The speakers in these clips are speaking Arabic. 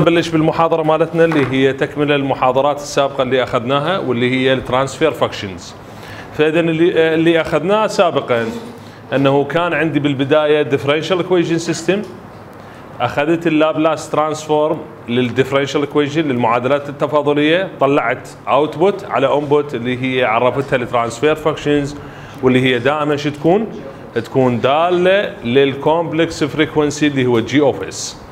نبلش بالمحاضرة مالتنا اللي هي تكملة المحاضرات السابقة اللي أخذناها واللي هي ال transfer functions فإذا اللي اللي أخذناه سابقا أنه كان عندي بالبداية differential equation system أخذت ال Laplace transform لل differential equation للمعادلات التفاضلية. طلعت output على input اللي هي عرفتها ال transfer functions واللي هي دائما شو تكون؟ تكون دالة لل complex frequency اللي هو G of S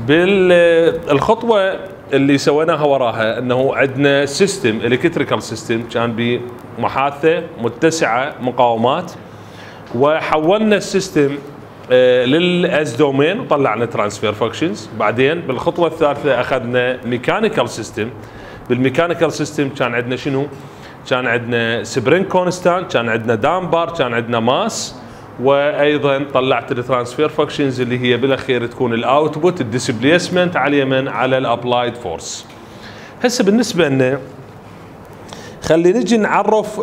بالخطوة اللي سويناها وراها إنه عندنا system electrical system كان بمحاثه متسعة مقاومات وحولنا ال system لل S domain وطلعنا transfer functions بعدين بالخطوة الثالثة أخذنا mechanical system بال mechanical system كان عندنا شنو؟ كان عندنا spring constant كان عندنا damper كان عندنا mass. وأيضا طلعت ال transfer functions اللي هي بالأخير تكون ال output ال displacement على اليمن على ال applied force هسه بالنسبة لنا خلي نجي نعرف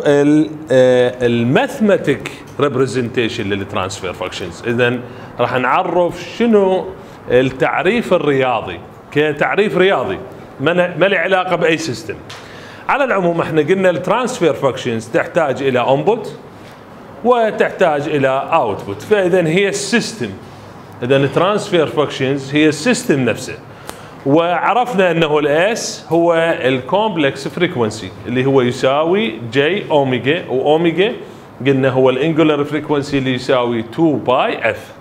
ال mathematic representation لل transfer functions اذا راح نعرف شنو التعريف الرياضي. كتعريف رياضي ما له علاقة بأي system على العموم إحنا قلنا ال transfer functions تحتاج إلى input وتحتاج إلى output فاذا هي ال system اذا ال transfer functions هي ال system نفسه. وعرفنا أنه ال S هو ال complex frequency اللي هو يساوي j omega و omega قلنا هو ال angular frequency اللي يساوي 2 pi f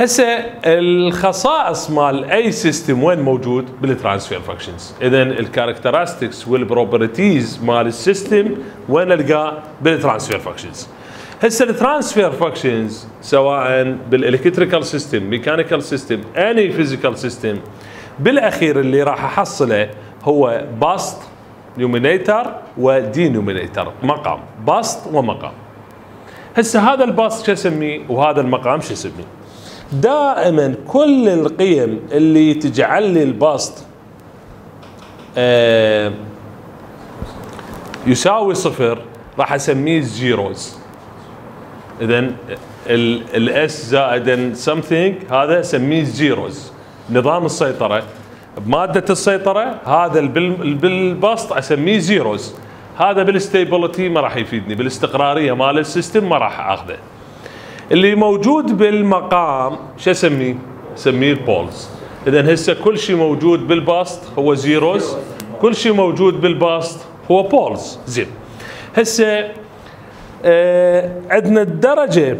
هسه الخصائص مال أي system وين موجود؟ بال transfer functions اذا ال characteristics وال properties مال ال system وين القاه بال transfer functions هسه ال transfer functions سواء بال electrical system mechanical system any physical system بالأخير اللي راح أحصله هو بسط numerator و denominator مقام. بسط ومقام. هسه هذا البسط شو اسميه وهذا المقام شو اسميه دائما كل القيم اللي تجعل لي البسط آه يساوي صفر راح أسميه zeros اذا ال S زائدا something هذا أسميه zeros نظام السيطرة بمادة السيطرة هذا بالبسط أسميه zeros هذا بال stability ما راح يفيدني بالاستقرارية مال ال system ما راح أخذه. اللي موجود بالمقام شو اسميه؟ اسميه ال poles اذا هسه كل شيء موجود بالبسط هو zeros كل شيء موجود بالبسط هو poles زين. هسه آه عندنا الدرجة.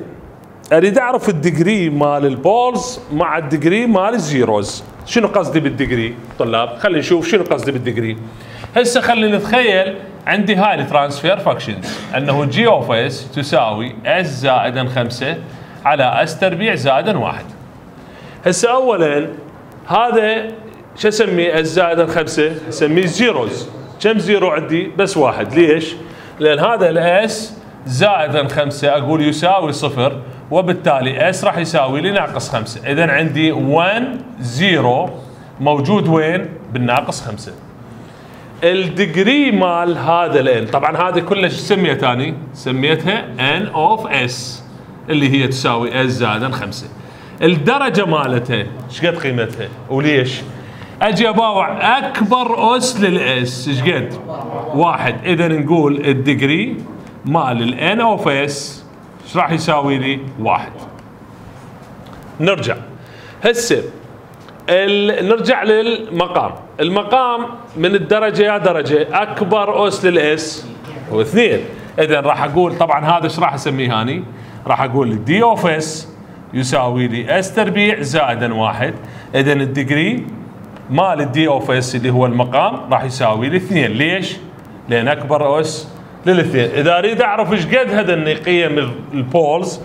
أريد أعرف الديجري مال البولز مع الديجري مال الزيروز. شنو قصدي بال degree طلاب خلينا نشوف شنو قصدي بال degree هسه خلينا نتخيل عندي هاي ال transfer functions أنه G of S تساوي S زائدا 5 على S تربيع زائدا 1 هسه اولا هذا شو أسميه؟ S زائدا 5 أسميه zeros كم zero عندي؟ بس واحد. ليش؟ لأن هذا ال S زائدا 5 أقول يساوي صفر وبالتالي S راح يساوي لي ناقص 5 اذا عندي 1 0 موجود وين؟ بالناقص 5 ال degree مال هذا ال N طبعا هذه كلها شو سميتها ثاني. سميتها N of S اللي هي تساوي S زائدا 5 الدرجة مالتها إيش قد قيمتها؟ وليش؟ أجي أباوع أكبر أس لل S إيش قد واحد. اذا نقول ال degree مال ال N of S إيش راح يساوي لي؟ واحد. نرجع. هسه نرجع للمقام. المقام من الدرجة يا درجة أكبر أس لل S. هو اثنين اذا راح أقول طبعا هذا إيش راح أسميه هاني؟ راح أقول D of S يساوي لي S تربيع زائدا واحد. اذا ال degree مال ال D of S اللي هو المقام راح يساوي لي اثنين. ليش؟ لأن أكبر أس للاثنين. إذا أريد أعرف إيش قد هذا قيم ال poles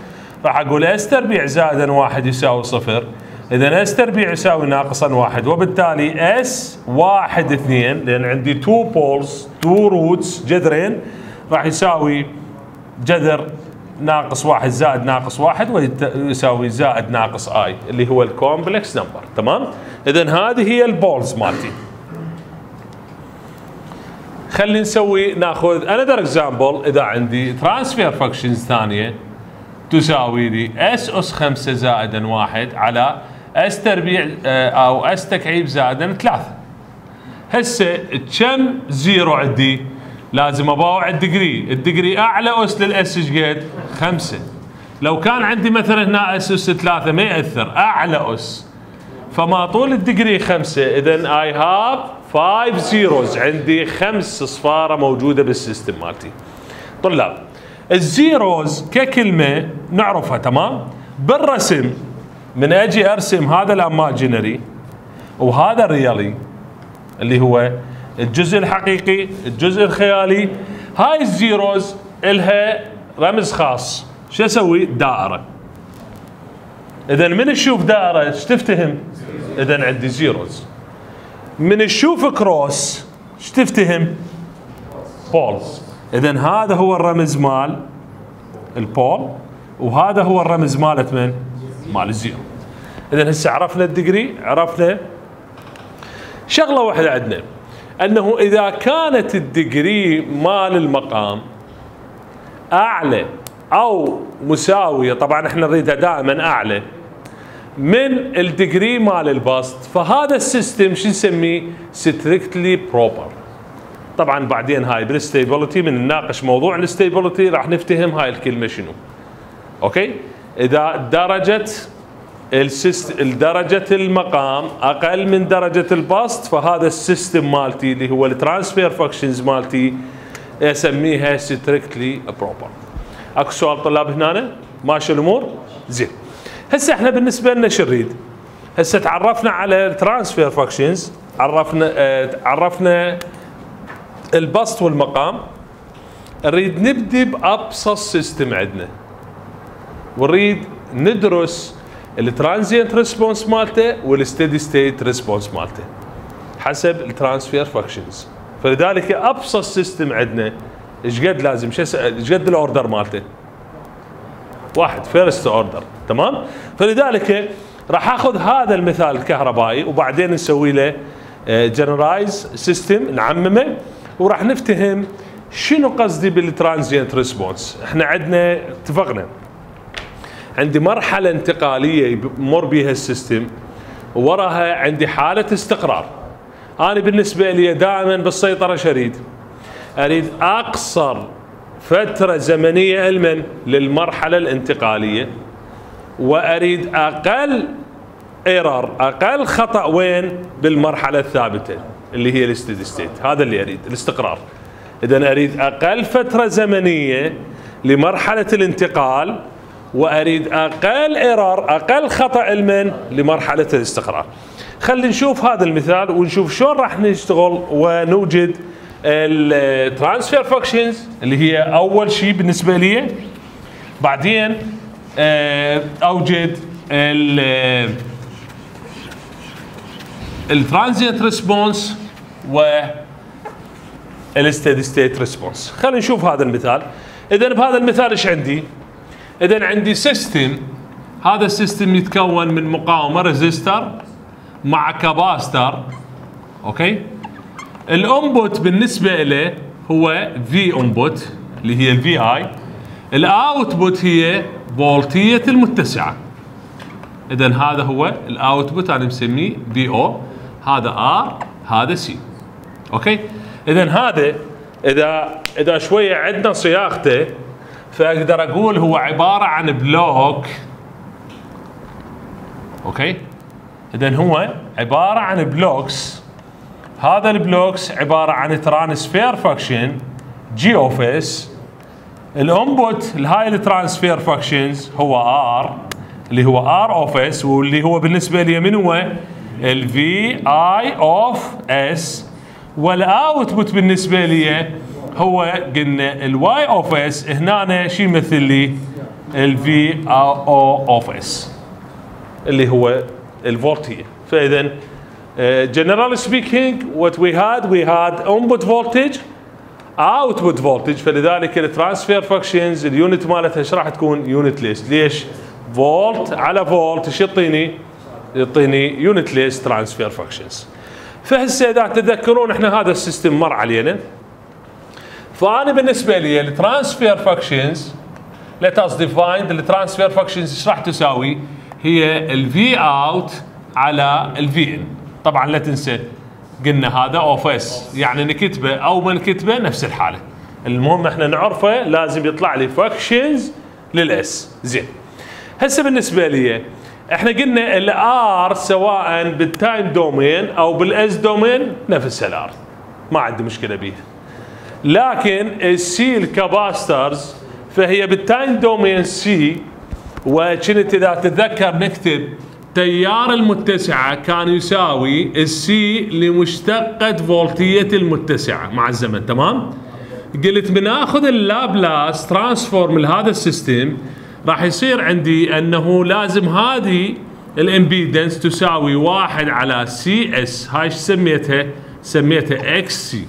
راح أقول S تربيع زائدا واحد يساوي صفر. اذا S تربيع يساوي ناقصا واحد وبالتالي S واحد اثنين لأن عندي two poles two roots جذرين راح يساوي جذر ناقص واحد زائد ناقص واحد ويساوي زائد ناقص i اللي هو ال complex number تمام؟ اذا هذه هي ال poles مالتي. خلينا نسوي ناخذ another example إذا عندي transfer functions ثانية تساوي لي S أس 5 زائدا واحد على S تربيع آه، أو S تكعيب زائدا ثلاثة. هسه كم zero عندي؟ لازم أباوع ال degree. ال degree أعلى أس لل S إيش قد خمسة. لو كان عندي مثلا هنا S أس ثلاثة ما يأثر أعلى أس. فما طول ال degree خمسة. اذا I have five zeros عندي خمس صفارة موجودة بال system مالتي. طلاب ال zeros ككلمة نعرفها تمام؟ بالرسم من أجي أرسم هذا ال imaginary وهذا ال real اللي هو الجزء الحقيقي الجزء الخيالي. هاي ال zeros إلها رمز خاص. شو أسوي دائرة. اذا من تشوف دائرة؟ إيش تفتهم؟ اذا عندي zeros. من تشوف cross؟ إيش تفتهم؟ poles. اذا هذا هو الرمز مال ال pole وهذا هو الرمز مالت من؟ مال ال zero. إذا هسه عرفنا ال degree عرفنا شغلة واحدة عندنا أنه إذا كانت ال degree مال المقام أعلى أو مساوية طبعا إحنا نريدها دائما أعلى من ال degree مال البسط فهذا ال system شو نسميه؟ strictly proper طبعا بعدين هاي بال stability من نناقش موضوع ال stability راح نفتهم هاي الكلمة شنو. okay؟ إذا درجة درجة المقام أقل من درجة البسط فهذا ال system مالتي اللي هو ال transfer functions مالتي اسميها strictly proper أكو سؤال طلاب هنا ماشي الأمور؟ زين. هسه إحنا بالنسبة لنا شو نريد؟ هسه تعرفنا على ال transfer functions عرفنا آه عرفنا البسط والمقام. نريد نبدي بأبسط system عندنا. ونريد ندرس ال transient response مالته وال steady state response مالته حسب ال transfer functions فلذلك أبسط system عندنا إيش قد لازم؟ إيش قد ال order مالته؟ واحد first order تمام؟ فلذلك راح آخذ هذا المثال الكهربائي وبعدين نسوي له generalize آه، system نعممه وراح نفتهم شنو قصدي بال transient response إحنا عندنا اتفقنا؟ عندي مرحلة انتقالية يمر بها ال system وراها عندي حالة استقرار. أنا بالنسبة لي دائما بالسيطرة شريد. أريد أقصر فترة زمنية لمن للمرحلة الانتقالية وأريد أقل error أقل خطأ وين؟ بالمرحلة الثابتة اللي هي ال steady state. هذا اللي أريد الاستقرار. اذا أريد أقل فترة زمنية لمرحلة الانتقال وأريد أقل error أقل خطأ علما لمرحلة الاستقرار. خلينا نشوف هذا المثال ونشوف شلون راح نشتغل ونوجد ال transfer functions اللي هي أول شيء بالنسبة لي. بعدين آه، أوجد ال transient response و ال steady state response خلينا نشوف هذا المثال. اذا بهذا المثال إيش عندي؟ اذا عندي system هذا ال system يتكون من مقاومة resistor مع capacitor okay؟ ال input بالنسبة له هو V input اللي هي ال Vi ال output هي فولتيه المتسعة. اذا هذا هو ال output أنا مسميه Vo هذا R هذا C okay؟ اذا هذا اذا إذا شوية عندنا صياغته فاقدر أقول هو عبارة عن block. okay؟ اذا هو عبارة عن blocks. هذا ال blocks عبارة عن transfer function G of S ال input لهاي ال transfer functions هو R اللي هو R of S واللي هو بالنسبة لي من هو؟ ال Vi of S. وال output بالنسبة لي هو قلنا ال Y of S هنا شو يمثل لي؟ ال Vo of S اللي هو الفولتيه فاذا generally speaking what we had we had input voltage output voltage فلذلك ال transfer functions ال unit مالتها إيش راح تكون؟ unitless ليش؟ فولت على فولت إيش يعطيني؟ يعطيني unitless transfer functions فهسه إذا تتذكرون إحنا هذا ال system مر علينا. فأنا بالنسبة لي ال transfer functions let us define ال transfer functions إيش راح تساوي؟ هي ال V out على ال V in طبعا لا تنسى قلنا هذا of S يعني نكتبه أو ما نكتبه نفس الحالة. المهم إحنا نعرفه لازم يطلع لي functions لل S زين. هسه بالنسبة لي إحنا قلنا ال R سواء بال time domain أو بال S domain نفس ال R ما عندي مشكلة بيها لكن ال C ال capacitors فهي بال time domain C وكنت إذا تتذكر نكتب تيار المتسعة كان يساوي ال C لمشتقة فولتية المتسعة مع الزمن تمام؟ قلت بناخذ ال Laplace transform لهذا ال system راح يصير عندي أنه لازم هذه ال impedance تساوي واحد على CS هاي سميتها؟ سميتها XC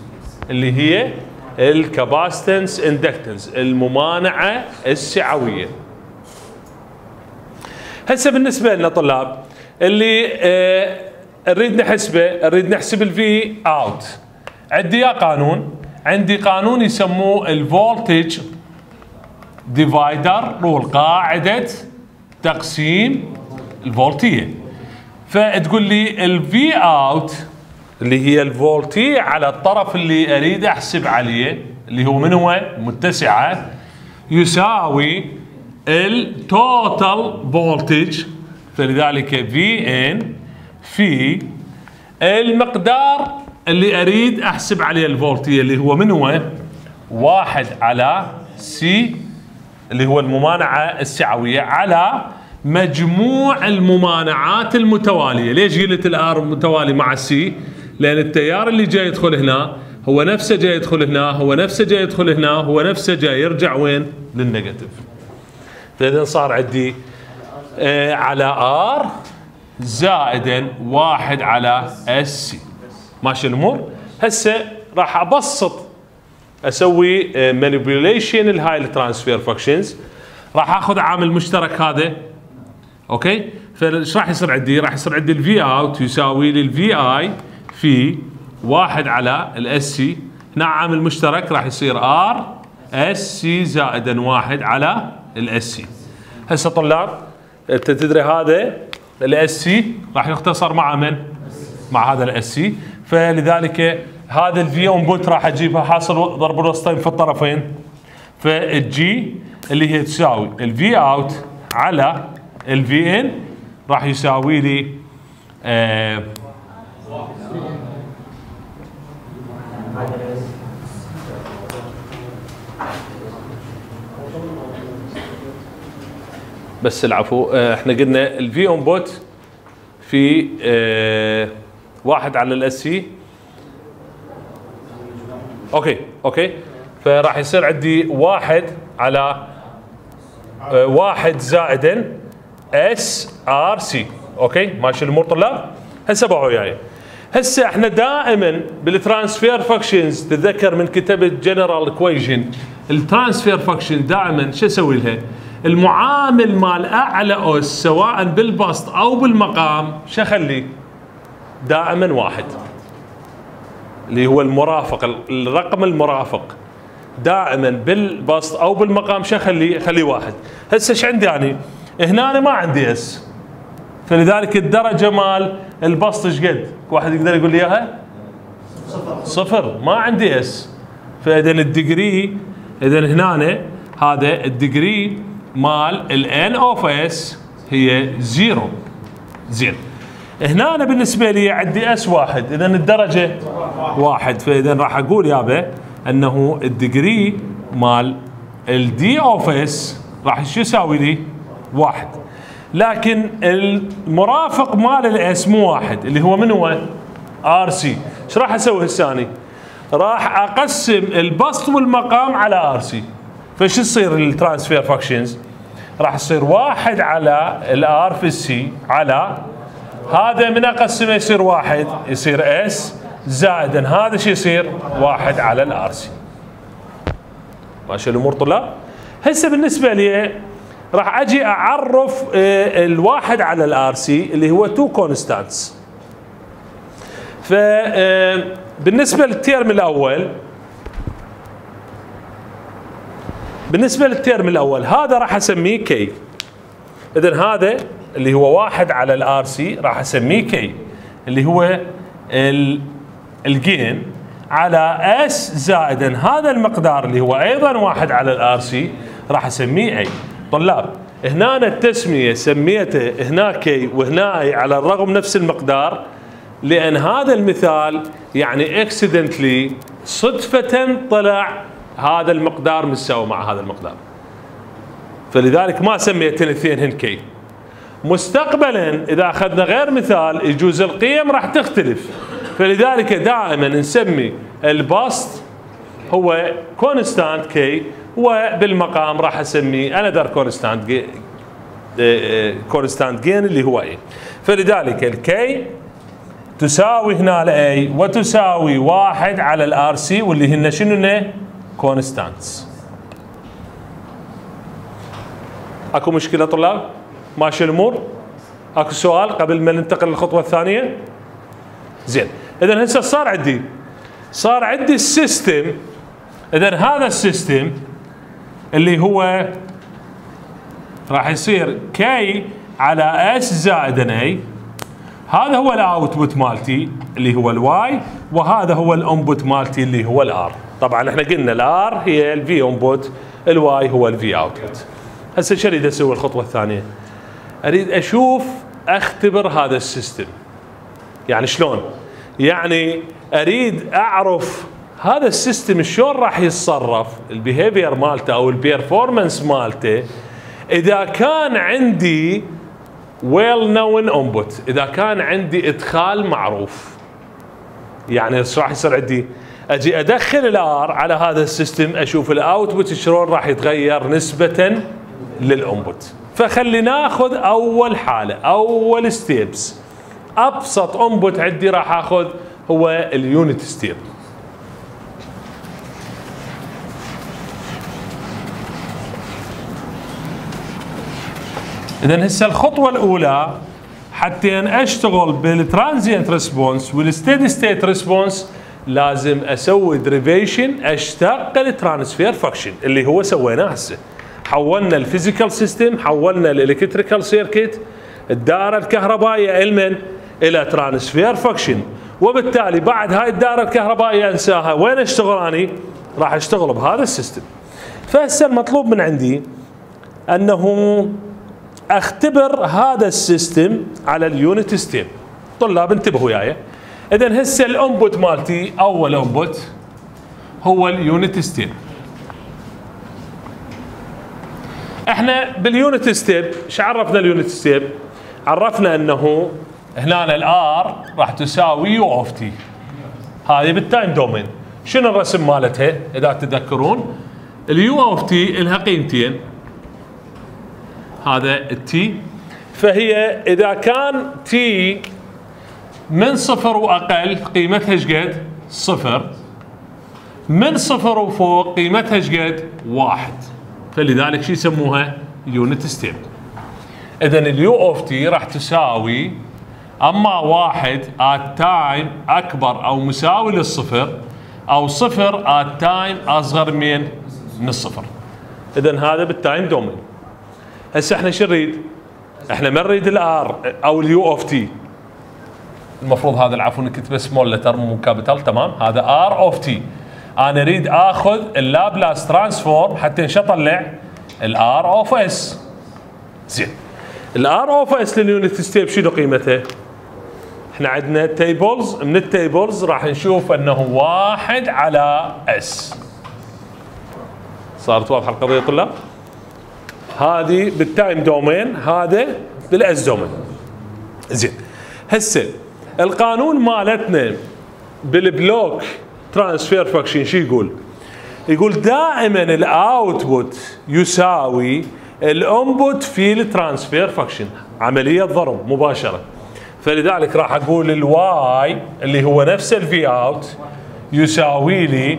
اللي هي ال capacitance inductance الممانعة السعوية. هسه بالنسبة لنا طلاب اللي آه نريد نحسبه نريد نحسب ال V out عندي يا قانون عندي قانون يسموه ال voltage divider rule قاعدة تقسيم الفولتية فتقول لي ال V out اللي هي الفولتيه على الطرف اللي أريد أحسب عليه اللي هو من هو متسعة يساوي ال total voltage فلذلك V in في المقدار اللي أريد أحسب عليه الفولتيه اللي هو من هو؟ واحد على C اللي هو الممانعة السعوية على مجموع الممانعات المتوالية، ليش قلت ال R متوالي مع ال C؟ لأن التيار اللي جاي يدخل هنا هو نفسه جاي يدخل هنا، هو نفسه جاي يدخل هنا، هو نفسه جاي يرجع وين؟ لل negative. فإذا صار عندي آه على R زائدا واحد على SC ماشي الأمور هسه راح أبسط أسوي manipulation الهاي ال transfer functions راح آخذ عامل مشترك هذا أوكي فإيش راح يصير عندي؟ راح يصير عندي ال V out يساوي لي ال V i في واحد على ال SC هنا عامل مشترك راح يصير RSC زائدا واحد على ال SC هسه طلاب أنت تدري هذا ال SC راح يختصر مع من؟ مع هذا ال SC فلذلك هذا ال V input راح أجيبها. حاصل ضرب الوسطين في الطرفين. فال G اللي هي تساوي ال V out على ال V in راح يساوي لي آه بس العفو آه إحنا قلنا ال V input في آه واحد على ال SC okay okay. فراح يصير عندي واحد على آه واحد زائدا SRC okay ماشي الأمور طلاب؟ هسه باعوا وياي. هسه إحنا دائما بال transfer functions تتذكر من كتبت general equation ال transfer function دائما شو أسوي لها؟ المعامل مال أعلى S سواء بالبسط أو بالمقام شو اخليه؟ دائما واحد اللي هو المرافق الرقم المرافق دائما بالبسط أو بالمقام شو اخليه؟ اخليه واحد هسه إيش عندي يعني؟ هنا أنا ما عندي S فلذلك الدرجة مال البسط إيش قد؟ واحد يقدر يقول لي إياها؟ صفر. صفر. ما عندي S. فاذا ال degree اذا هنا هذا ال degree مال ال N of S هي zero. زين. هنا أنا بالنسبة لي عندي S واحد. اذا الدرجة واحد. فاذا راح أقول يابا أنه ال degree مال ال D of S راح شو يساوي لي؟ واحد. لكن المرافق مال ال S مو واحد اللي هو من هو؟ RC إيش راح أسوي هساني؟ راح أقسم البسط والمقام على RC فايش يصير ال transfer functions؟ راح يصير واحد على ال R في ال C على هذا من أقسمه يصير واحد يصير S زائدا هذا شو يصير؟ واحد على ال RC ماشي الأمور طلاب؟ هسه بالنسبة لي راح أجي اعرف الواحد على ال RC اللي هو two constants ف بالنسبة لل term الأول بالنسبة لل term الأول هذا راح أسميه K اذا هذا اللي هو واحد على ال RC راح أسميه K اللي هو ال gain على S زائدا هذا المقدار اللي هو أيضا واحد على ال RC راح أسميه A طلاب. هنا التسمية سميته هنا K وهنا على الرغم نفس المقدار لأن هذا المثال يعني accidentally صدفة طلع هذا المقدار مساوي مع هذا المقدار. فلذلك ما سميت الاثنين هن K مستقبلا إذا أخذنا غير مثال يجوز القيم راح تختلف. فلذلك دائما نسمي البسط هو constant K وبالمقام راح اسميه another constant constant gain اللي هو A فلذلك ال K تساوي هنا ل A وتساوي واحد على ال RC واللي هن شنو constants. أكو مشكلة طلاب؟ ماشي الأمور؟ أكو سؤال قبل ما ننتقل للخطوة الثانية؟ زين. اذا هسه صار عندي صار عندي ال system اذا هذا ال system اللي هو راح يصير K على S زائد A هذا هو ال output مالتي اللي هو ال Y وهذا هو ال input مالتي اللي هو ال R طبعا إحنا قلنا الار هي الفي انبوت الواي هو الفي اوتبوت هسه شو أريد أسوي الخطوة الثانية؟ أريد أشوف أختبر هذا ال system. يعني شلون؟ يعني أريد أعرف هذا ال system شلون راح يتصرف؟ ال behavior مالته أو ال performance مالته إذا كان عندي well known input إذا كان عندي إدخال معروف. يعني إيش راح يصير عندي؟ أجي أدخل ال R على هذا ال system أشوف ال output شلون راح يتغير نسبة لل input فخلي ناخذ أول حالة أول steps أبسط input عندي راح آخذ هو ال unit step اذا هسه الخطوة الأولى حتى أن أشتغل بال transient response وال steady state response لازم أسوي derivation اشتق ال transfer function اللي هو سويناه هسه. حولنا ال physical system حولنا ال electrical circuit الدائرة الكهربائية المن إلى transfer function وبالتالي بعد هاي الدائرة الكهربائية أنساها وين أشتغل أني؟ راح أشتغل بهذا ال system. فهسه المطلوب من عندي أنه أختبر هذا ال system على ال unit step طلاب انتبهوا وياي اذا هسه ال input مالتي أول input هو ال unit step إحنا بال unit step إيش عرفنا ال unit step عرفنا إنه هنا ال R راح تساوي u of t هذه بال time domain. شنو الرسم مالتها؟ إذا تذكرون ال u of t لها قيمتين. هذا ال t فهي إذا كان t من صفر وأقل قيمتها إيش قد؟ صفر من صفر وفوق قيمتها إيش قد؟ واحد فلذلك شو يسموها؟ unit step اذا ال u of t راح تساوي أما واحد at time أكبر أو مساوي للصفر أو صفر at time أصغر من من الصفر اذا هذا بال time domain هسه إحنا شو نريد؟ إحنا ما نريد ال R أو ال u of t المفروض هذا العفو نكتبه small letter مو capital تمام هذا r of t أنا أريد آخذ ال Laplace transform حتى إيش اطلع؟ ال R of S زين ال R of S لل unit step شنو قيمته؟ إحنا عندنا tables من ال tables راح نشوف أنه واحد على S صارت واضحة القضية طلاب؟ هذه بال time domain هذا بال S domain. زين. هسه القانون مالتنا بال block transfer function شو يقول؟ يقول دائما ال output يساوي ال input في ال transfer function عملية ضرب مباشرة. فلذلك راح أقول ال Y اللي هو نفس ال V out يساوي لي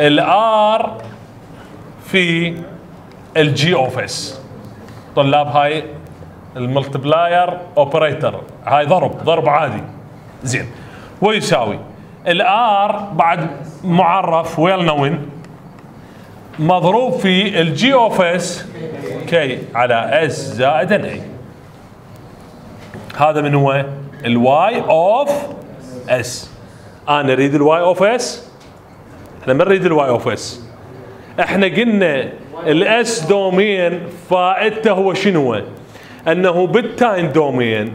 ال R في ال G of S طلاب هاي ال multiplier operator هاي ضرب ضرب عادي. زين. ويساوي ال R بعد معرف well known مضروب في ال G of S K على S زائد A هذا من هو؟ ال Y of S أنا اريد ال Y of S إحنا ما نريد ال Y of S إحنا قلنا ال S domain فائدته هو شنو؟ أنه بال time domain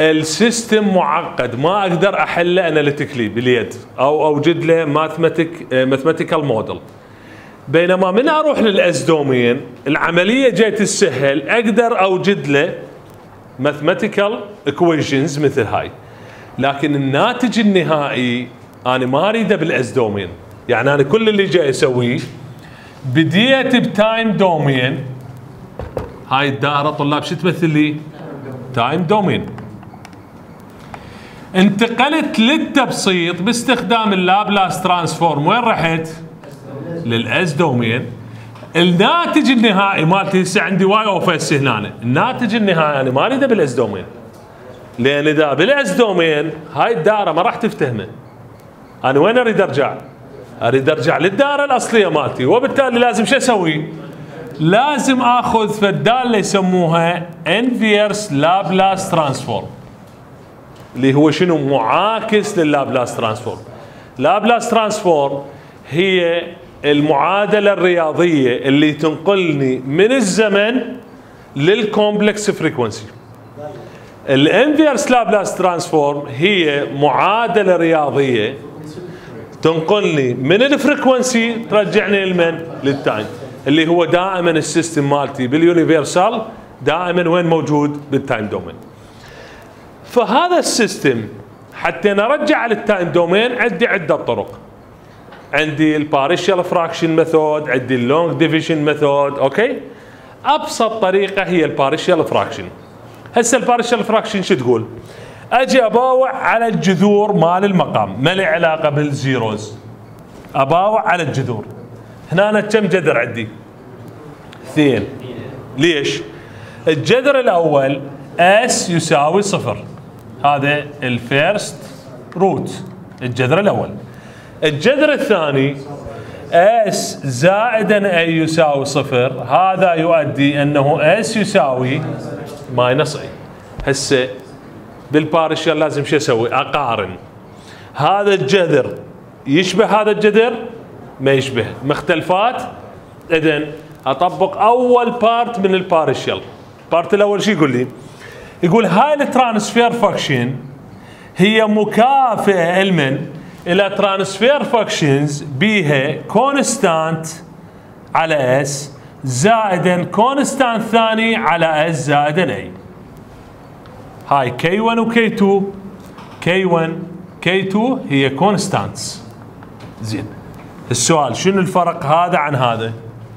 ال system معقد ما أقدر أحله analytically باليد أو أوجد له mathematic mathematical model بينما من أروح لل S domain العملية جاي تسهل أقدر أوجد له mathematical equations مثل هاي. لكن الناتج النهائي أنا ما أريده بال S domain. يعني أنا كل اللي جاي أسويه بديت ب time domain. هاي الدائرة طلاب شو تمثل لي؟ time domain. انتقلت للتبسيط باستخدام ال Laplace transform. وين رحت؟ لل S domain. الناتج النهائي مالتي هسه عندي Y of S هنا الناتج النهائي أنا ما اريده بال S domain. لأن إذا بال S domain هاي الدائرة ما راح تفتهمه. أنا وين أريد أرجع؟ أريد أرجع للدائره الأصلية مالتي. وبالتالي لازم شو أسوي؟ لازم آخذ فد دالة يسموها inverse Laplace transform اللي هو شنو؟ معاكس لل Laplace transform. Laplace transform هي المعادلة الرياضية اللي تنقلني من الزمن لل complex frequency. ال inverse Laplace transform هي معادلة رياضية تنقلني من ال frequency ترجعني لمن؟ لل time اللي هو دائما ال system مالتي بال universal دائما وين موجود؟ بال time domain فهذا ال system حتى نرجع على ال time domain عندي عدة طرق. عندي ال partial fraction method عندي ال long division method okay؟ أبسط طريقة هي ال partial fraction هسه ال partial fraction شو تقول؟ أجي أباوع على الجذور مال المقام. ما لي علاقة بال zeros. أباوع على الجذور. هنا أنا كم جذر عندي؟ اثنين. ليش؟ الجذر الأول s يساوي صفر. هذا ال first root الجذر الأول. الجذر الثاني s زائدا a يساوي صفر. هذا يؤدي أنه s يساوي minus a هسه بال partial لازم شو أسوي؟ أقارن هذا الجذر يشبه هذا الجذر؟ ما يشبه مختلفات اذا أطبق أول part من ال partial ال part الأول شو يقول لي؟ يقول هاي ال transfer function هي مكافئة لمن؟ إلى transfer functions بيها constant على s زائدا constant ثاني على s زائدا a هاي K 1 و K 2 K 1 K 2 هي constants زين. السؤال شنو الفرق هذا عن هذا؟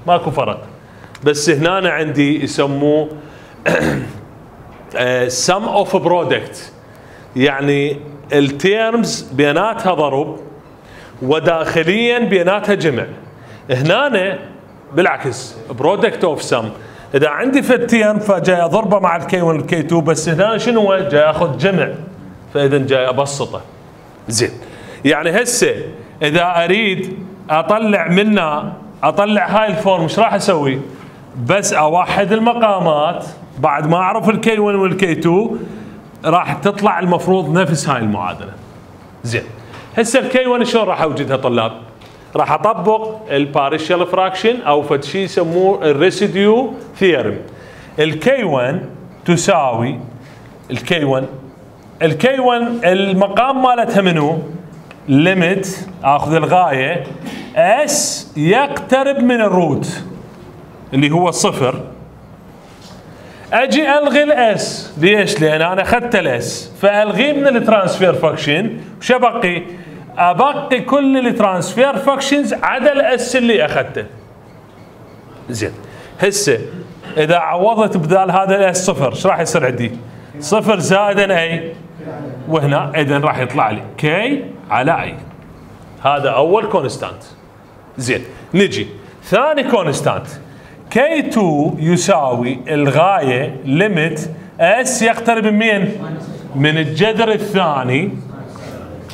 ماكو فرق. بس هنا عندي يسموه sum of product يعني ال terms بيناتها ضرب وداخليا بيناتها جمع. هنا بالعكس product of sum إذا عندي ال term فجاي اضربه مع ال K 1 وال K 2 بس هنا شنو؟ جاي اخذ جمع. فاذا جاي ابسطه زين. يعني هسه إذا أريد أطلع منه أطلع هاي ال form إيش راح أسوي؟ بس أوحد المقامات. بعد ما أعرف ال K 1 وال K 2 راح تطلع المفروض نفس هاي المعادلة. زين. هسه ال K 1 شلون راح أوجدها طلاب؟ راح أطبق ال partial fraction أو فد شيء يسموه ال residue theorem ال K 1 تساوي ال K 1 ال K 1 المقام مالتها منو؟ limit آخذ الغاية. s يقترب من ال root اللي هو الصفر أجي ألغي ال s ليش؟ لأن أنا أخذت ال s فألغيه من ال transfer function وش ابقي؟ أبقي كل ال transfer functions عدا ال s اللي أخذته. زين. هسه إذا عوضت بدال هذا ال s صفر إيش راح يصير عندي؟ صفر زائدا a وهنا اذا راح يطلع لي K على a هذا أول constant زين. نجي. ثاني constant K2 يساوي الغاية limit s يقترب من؟ من الجذر الثاني.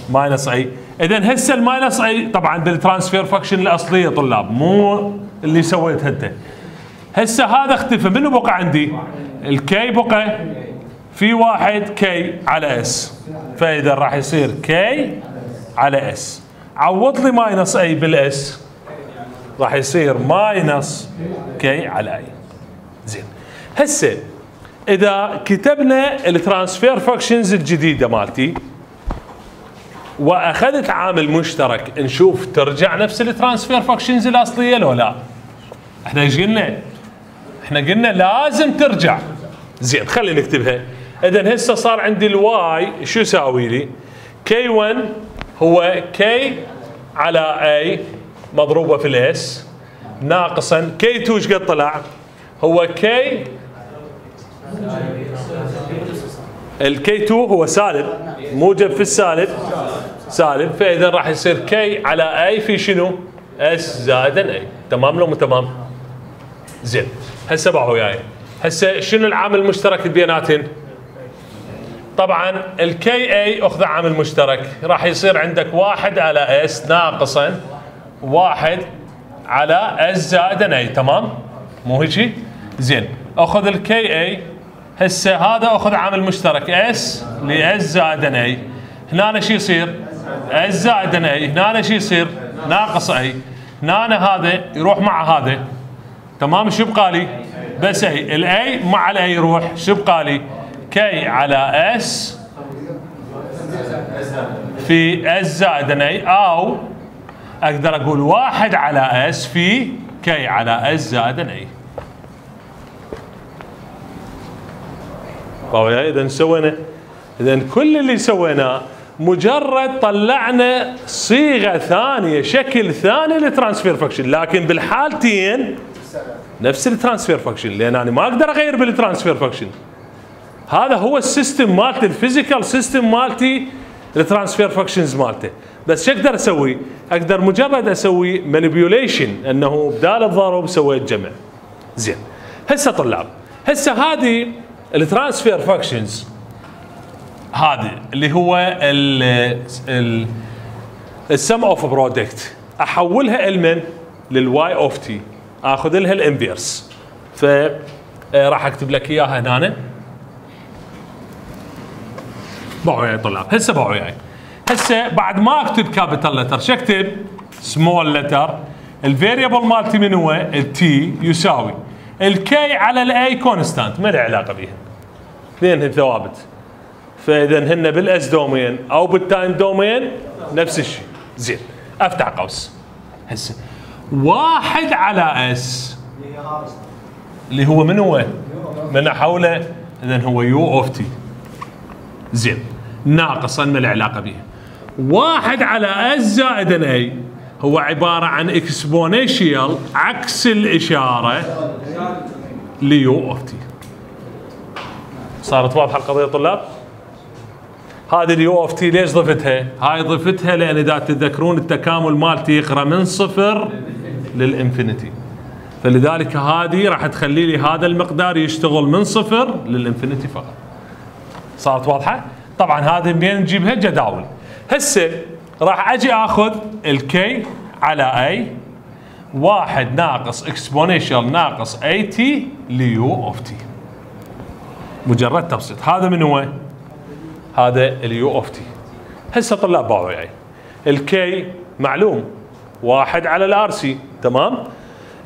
minus a اذا هسه ال minus a طبعا بال transfer function الأصلية طلاب مو اللي سويتها أنت. هسه هذا اختفى. منو بقى عندي؟ ال K بقى؟ في واحد K على s فإذا راح يصير K على s عوض لي minus a بال s راح يصير minus K على a زين. هسه إذا كتبنا ال transfer functions الجديدة مالتي وأخذت عامل مشترك. نشوف ترجع نفس ال transfer functions الأصلية لو لا. إحنا إيش قلنا؟ إحنا قلنا لازم ترجع. زين خلينا نكتبها. اذا هسه صار عندي ال Y. شو يساوي لي؟ K 1 هو K على a مضروبة في ال s. ناقصا K 2 إيش قد طلع؟ هو K ال K 2 هو سالب موجب في السالب سالب فإذا راح يصير K على a في شنو؟ s زائدا a تمام لو مو تمام؟ زين هسه باوعوا وياي هسه شنو العامل المشترك بيناتهم؟ طبعا ال K a أخذ عامل مشترك راح يصير عندك واحد على s ناقصا واحد على s زائدا a تمام؟ مو هيك؟ زين أخذ ال K a هسه هذا أخذ عامل مشترك. s ل s زائدا a هنا شو يصير؟ s زائدا a هنا شو يصير؟ ناقص a هنا هذا يروح مع هذا. تمام؟ شو بقى لي؟ بس a ال a مع ال a يروح. شو بقى لي؟ K على s في s زائدا a أو أقدر أقول واحد على s في K على s زائدا a اذا سوينا اذا كل اللي سويناه مجرد طلعنا صيغة ثانية شكل ثاني لل transfer function لكن بالحالتين نفس ال transfer function لأن أنا ما أقدر أغير بال transfer function هذا هو ال system مالتي ال physical system مالتي ال transfer functions مالته. بس شو أقدر أسوي؟ أقدر مجرد أسوي manipulation أنه بدال الضرب سويت جمع. زين. هسه طلاب هسه هذه ال transfer functions هذه اللي هو ال sum of product أحولها لمن؟ لل y of t آخذ لها ال inverse ف راح أكتب لك إياها هنا. باوعوا وياي طلاب. هسه باوعوا وياي هسه بعد ما أكتب capital letter شو أكتب؟ small letter ال variable مالتي من هو؟ ال t يساوي ال k على ال a constant ما له علاقة بيها. اثنين ثوابت. فإذا هن بال s domain أو بال time domain نفس الشيء. زين. أفتح قوس. هسه واحد على s. اللي هو من هو؟ من حوله. اذا هو u of t. زين. ناقصا ما له علاقه به. واحد على s زائد a. هو عبارة عن exponential عكس الإشارة ل u of t. صارت واضحة القضية طلاب؟ هذه ال u of t ليش ضفتها؟ هاي ضفتها لأن إذا تتذكرون التكامل مالتي يقرأ من صفر لل infinity فلذلك هذه راح تخلي لي هذا المقدار يشتغل من صفر لل infinity فقط صارت واضحة؟ طبعا هذه منين نجيبها؟ جداول هسه راح أجي آخذ ال k على a واحد ناقص exponential ناقص a t ل u of t مجرد تبسيط. هذا من هو؟ هذا ال u of t هسه طلاب باوعوا وياي ال k معلوم. واحد على ال RC تمام؟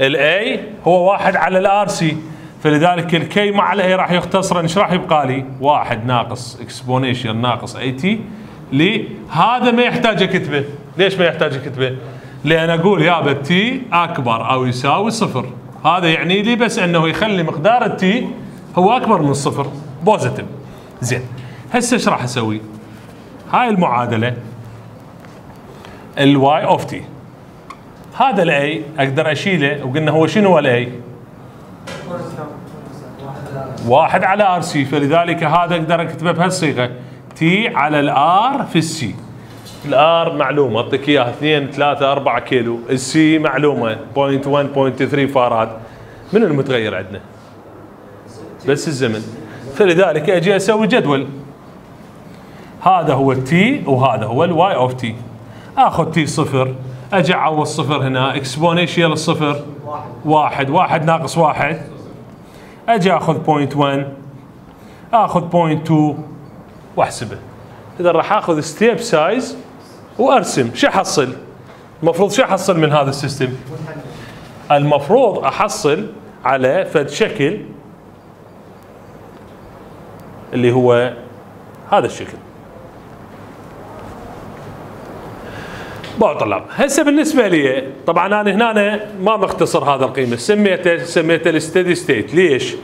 ال a هو واحد على ال RC فلذلك ال k مع ال a راح يختصر. إيش راح يبقى لي؟ واحد ناقص exponential ناقص a t لي هذا ما يحتاج اكتبه ليش ما يحتاج اكتبه؟ لأن أقول يابا t أكبر أو يساوي صفر. هذا يعني لي بس إنه يخلي مقدار ال t هو أكبر من الصفر positive. زين. هسه إيش راح أسوي؟ هاي المعادلة ال y of t. هذا ال a أقدر أشيله وقلنا هو شنو هو ال a؟ واحد على RC. فلذلك هذا أقدر أكتبه بهالصيغة. t على ال R في ال C ال R معلومة. أعطيك إياها. 2 3 4 كيلو. ال C معلومة. 0.1 0.3 فاراد. من المتغير عندنا؟ بس الزمن. فلذلك أجي أسوي جدول. هذا هو ال t وهذا هو ال y of t آخذ t صفر. أجي أعوض صفر هنا. exponential الصفر واحد. واحد ناقص واحد. أجي أخذ point 1 آخذ 0.2 واحسبه. إذا راح أخذ step size وأرسم. شو أحصل؟ المفروض شو أحصل من هذا ال system؟ المفروض أحصل على فد شكل اللي هو هذا الشكل باوعوا طلاب هسه بالنسبة لي طبعا أنا هنا ما مختصر هذا القيمة سميته سميته ال steady state ليش؟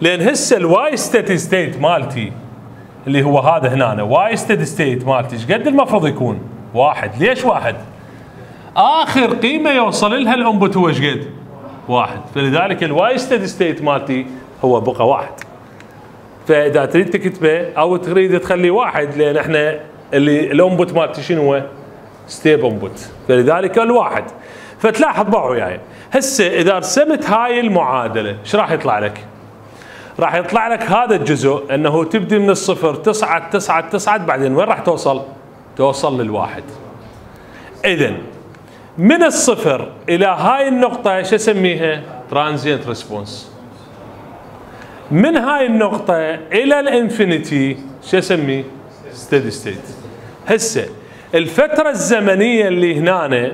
لأن هسه ال y steady state مالتي اللي هو هذا هنا y steady state مالتي إيش قد المفروض يكون؟ واحد ليش واحد؟ آخر قيمة يوصل لها ال input هو إيش قد؟ واحد فلذلك ال y steady state مالتي هو بقى واحد فإذا تريد تكتبه أو تريد تخليه واحد لأن إحنا اللي ال input مالتي شنو هو؟ step input فلذلك الواحد فتلاحظ باوعوا وياي يعني. هسه إذا رسمت هاي المعادلة إيش راح يطلع لك؟ راح يطلع لك هذا الجزء إنه تبدي من الصفر تصعد تصعد تصعد بعدين وين راح توصل؟ توصل للواحد. اذا من الصفر إلى هاي النقطة إيش أسميها؟ transient response. من هاي النقطة إلى ال infinity شو أسميه؟ steady state. هسه الفترة الزمنية اللي هنا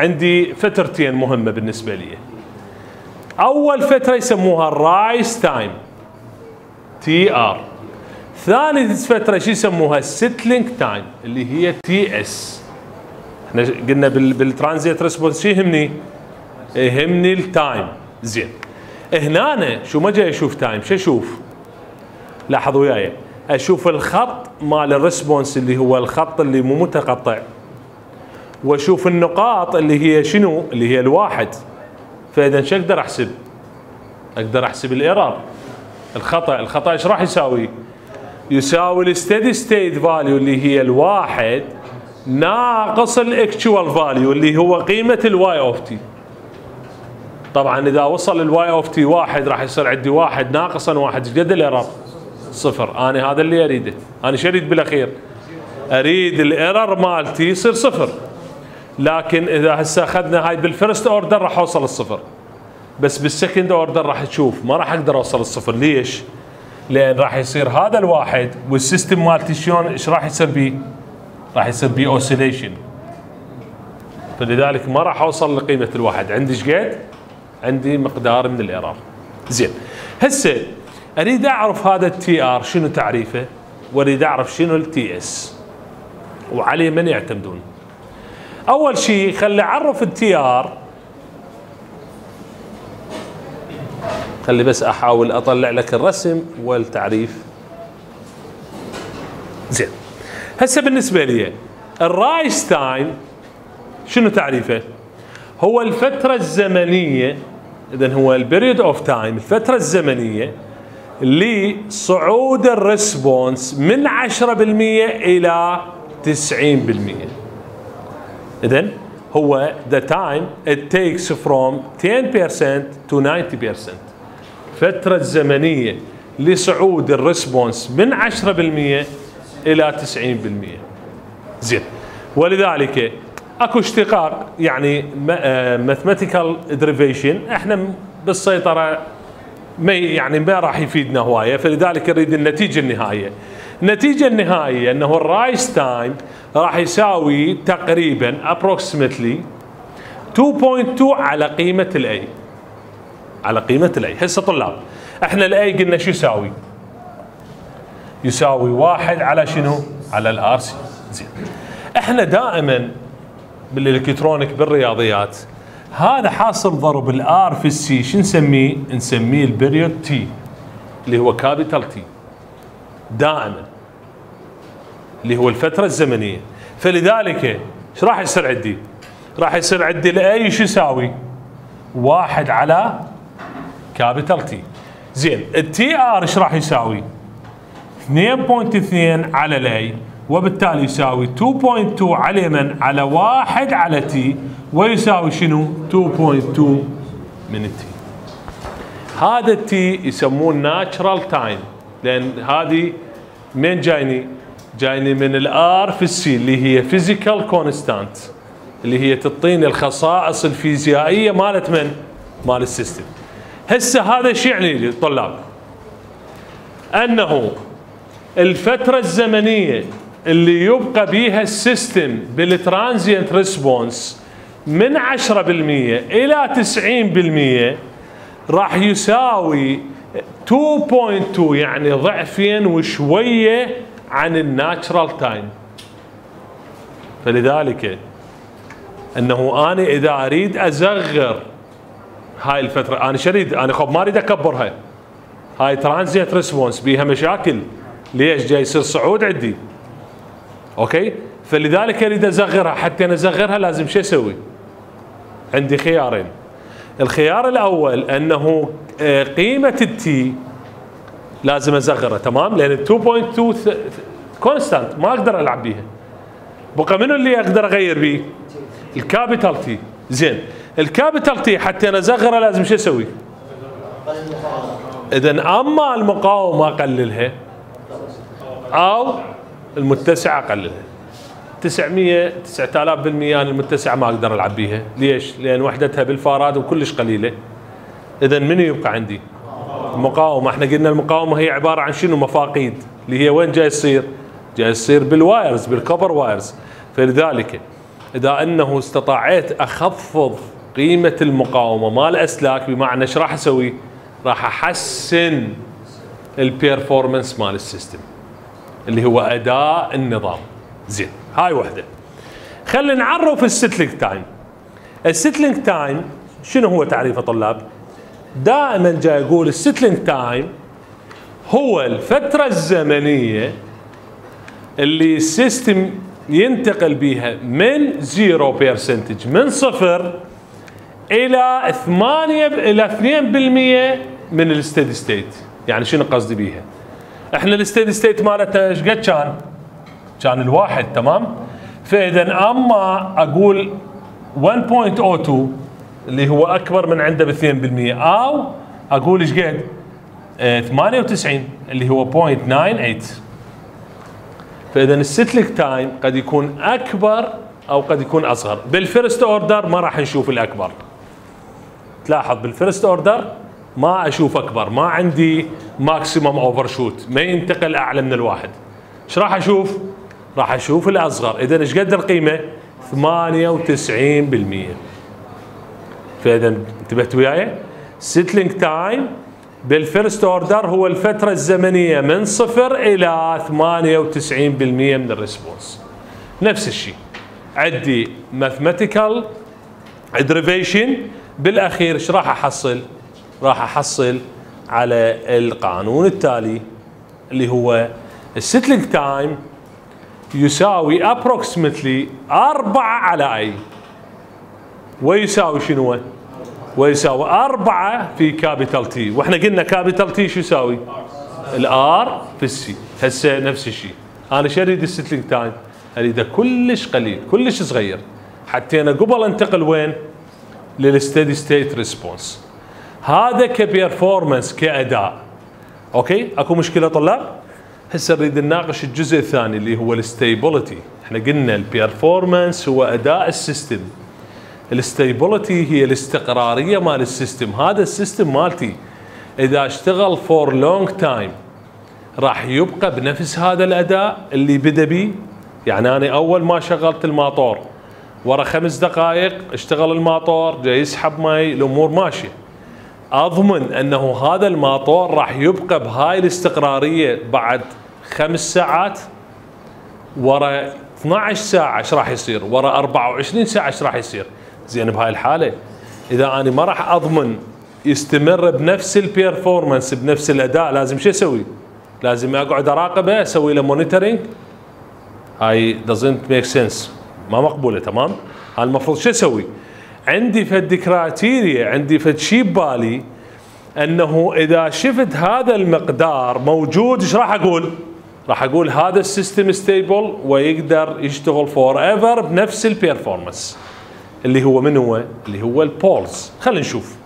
عندي فترتين مهمة بالنسبة لي أول فترة يسموها ال rise time tr ثاني فترة شو يسموها ال settling time اللي هي ts إحنا قلنا بال transient response شو يهمني؟ يهمني ال time زين هنا شو ما جاي أشوف time شو أشوف؟ لاحظوا وياي أشوف الخط مال ال response اللي هو الخط اللي مو متقطع وأشوف النقاط اللي هي شنو؟ اللي هي الواحد. فإذا شو أقدر أحسب؟ أقدر أحسب ال error. الخطأ الخطأ إيش راح يساوي؟ يساوي ال steady state value اللي هي الواحد ناقص ال actual value اللي هو قيمة ال y of t طبعا إذا وصل ال y of t واحد راح يصير عندي واحد ناقصا واحد. إيش قد ال error صفر. أنا هذا اللي أريده. أنا شو أريد بالأخير؟ أريد ال error مالتي يصير صفر. لكن إذا هسه أخذنا هاي بال first order راح أوصل الصفر. بس بال second order راح تشوف ما راح أقدر أوصل الصفر. ليش؟ لأن راح يصير هذا الواحد وال system مالتي شلون إيش راح يصير بيه؟ راح يصير بيه oscillation فلذلك ما راح أوصل لقيمة الواحد. عندي إيش قد؟ عندي مقدار من ال error زين. هسه أريد أعرف هذا ال Tr شنو تعريفه؟ وأريد أعرف شنو ال Ts؟ وعليه من يعتمدون. أول شيء خلي أعرف ال Tr. خلي بس أحاول أطلع لك الرسم والتعريف. زين. هسه بالنسبة لي ال rise time شنو تعريفه؟ هو الفترة الزمنية اذا هو ال period of time الفترة الزمنية لصعود ال response من 10% إلى 90% اذا هو the time it takes from 10% to 90% الفترة الزمنية لصعود ال response من 10% إلى 90% زين. ولذلك اكو اشتقاق يعني mathematical derivation إحنا بالسيطرة ما يعني ما راح يفيدنا هواية فلذلك نريد النتيجة النهائية. النتيجة النهائية إنه ال rise time راح يساوي تقريبا approximately 2.2 على قيمة ال a على قيمة ال a هسه طلاب إحنا ال a قلنا شو يساوي؟ يساوي واحد على شنو؟ على ال RC زين. إحنا دائما بالإلكترونيك بالرياضيات هذا حاصل ضرب ال R في ال C شو نسميه؟ نسميه ال period T اللي هو capital T دائما اللي هو الفترة الزمنية فلذلك إيش راح يصير عندي؟ راح يصير عندي ال a شو يساوي؟ واحد على capital T زين ال Tr إيش راح يساوي؟ 2.2 على ال a وبالتالي يساوي 2.2 على من؟ على واحد على T ويساوي شنو؟ 2.2 من ال T هذا ال T يسموه natural time لأن هذه من جايني؟ جايني من ال R في ال C اللي هي physical constant اللي هي تعطيني الخصائص الفيزيائية مالت من؟ مال ال system. هسه هذا إيش يعني للطلاب أنه الفترة الزمنية اللي يبقى بيها ال system بال transient response من 10% إلى 90% راح يساوي 2.2 يعني ضعفين وشوية عن ال natural time. فلذلك إنه أنا إذا أريد أزغر هاي الفترة أنا شريد أنا خب ما أريد أكبرها. هاي transient response بيها مشاكل. ليش جاي يصير صعود عندي؟ أوكي؟ فلذلك أريد أزغرها. حتى أنا أزغرها لازم شو أسوي؟ عندي خيارين. الخيار الأول أنه آه، قيمة ال T لازم أزغرها تمام؟ لأن 2.2 constant ما أقدر ألعب بيها. بقى منو اللي أقدر أغير بيه؟ ال capital T زين. ال capital T حتى أنا ازغره لازم شو أسوي؟ اذا أما المقاومة أقللها أو المتسع اقللها 900 9000 بالمية المتسعة ما أقدر ألعب بيها، ليش؟ لأن وحدتها بالفاراد وكلش قليلة. إذا منو يبقى عندي؟ المقاومة، إحنا قلنا المقاومة هي عبارة عن شنو؟ مفاقيد، اللي هي وين جاي تصير؟ جاي تصير بال wires بال copper wires، فلذلك إذا أنه استطاعت أخفض قيمة المقاومة مال أسلاك بمعنى إيش راح أسوي؟ راح أحسن ال performance مال ال system اللي هو أداء النظام. زين هاي وحدة. خلينا نعرف ال settling time. ال settling time شنو هو تعريفه طلاب؟ دائما جاي يقول ال settling time هو الفترة الزمنية اللي ال system ينتقل بها من 0% من صفر إلى 8 إلى 2% من ال steady state يعني شنو قصدي بيها؟ إحنا ال steady state مالتنا إيش قد كان؟ كان الواحد تمام؟ فإذا أما أقول 1.02 اللي هو أكبر من عنده ب 2% أو أقول إيش قد؟ 98 اللي هو 0.98 فإذا ال settling time قد يكون أكبر أو قد يكون أصغر. بال first order ما راح نشوف الأكبر. تلاحظ بال first order ما أشوف أكبر ما عندي maximum overshoot ما ينتقل أعلى من الواحد. إيش راح أشوف؟ راح أشوف الأصغر. اذا إيش قد القيمة؟ 98% فإذا انتبهت وياي؟ settling time بال first order هو الفترة الزمنية من صفر إلى 98% من ال response. نفس الشيء. عندي mathematical derivation بالأخير إيش راح أحصل؟ راح أحصل على القانون التالي اللي هو ال settling time يساوي approximately 4 على a ويساوي شنو؟ ويساوي 4 في capital T وإحنا قلنا capital T شو يساوي؟ ال R في ال C هسه نفس الشيء. أنا شو أريد ال settling time؟ اريده كلش قليل كلش صغير. حتى أنا قبل انتقل وين؟ لل steady state response هذا ك performance كأداء. okay؟ أكو مشكلة طلاب؟ هسه نريد نناقش الجزء الثاني اللي هو ال stability إحنا قلنا ال performance هو أداء ال system. ال stability هي الاستقرارية مال ال system. هذا ال system مالتي إذا اشتغل for long time راح يبقى بنفس هذا الأداء اللي بدأ به يعني أنا أول ما شغلت الماطور ورا خمس دقائق اشتغل الماطور جاي يسحب مي الأمور ماشية. أضمن أنه هذا الماطور راح يبقى بهاي الاستقرارية بعد خمس ساعات ورا 12 ساعة إيش راح يصير؟ ورا 24 ساعة إيش راح يصير؟ زين بهاي الحالة إذا أنا ما راح أضمن يستمر بنفس ال performance بنفس الأداء لازم شو أسوي؟ لازم أقعد أراقبه أسوي له monitoring هاي doesn't make sense ما مقبولة تمام؟ هاي المفروض شو أسوي؟ عندي فد criteria عندي فد شيء ببالي أنه إذا شفت هذا المقدار موجود إيش راح أقول؟ راح أقول هذا ال system stable ويقدر يشتغل forever بنفس ال performance اللي هو من هو؟ اللي هو ال poles خلينا نشوف.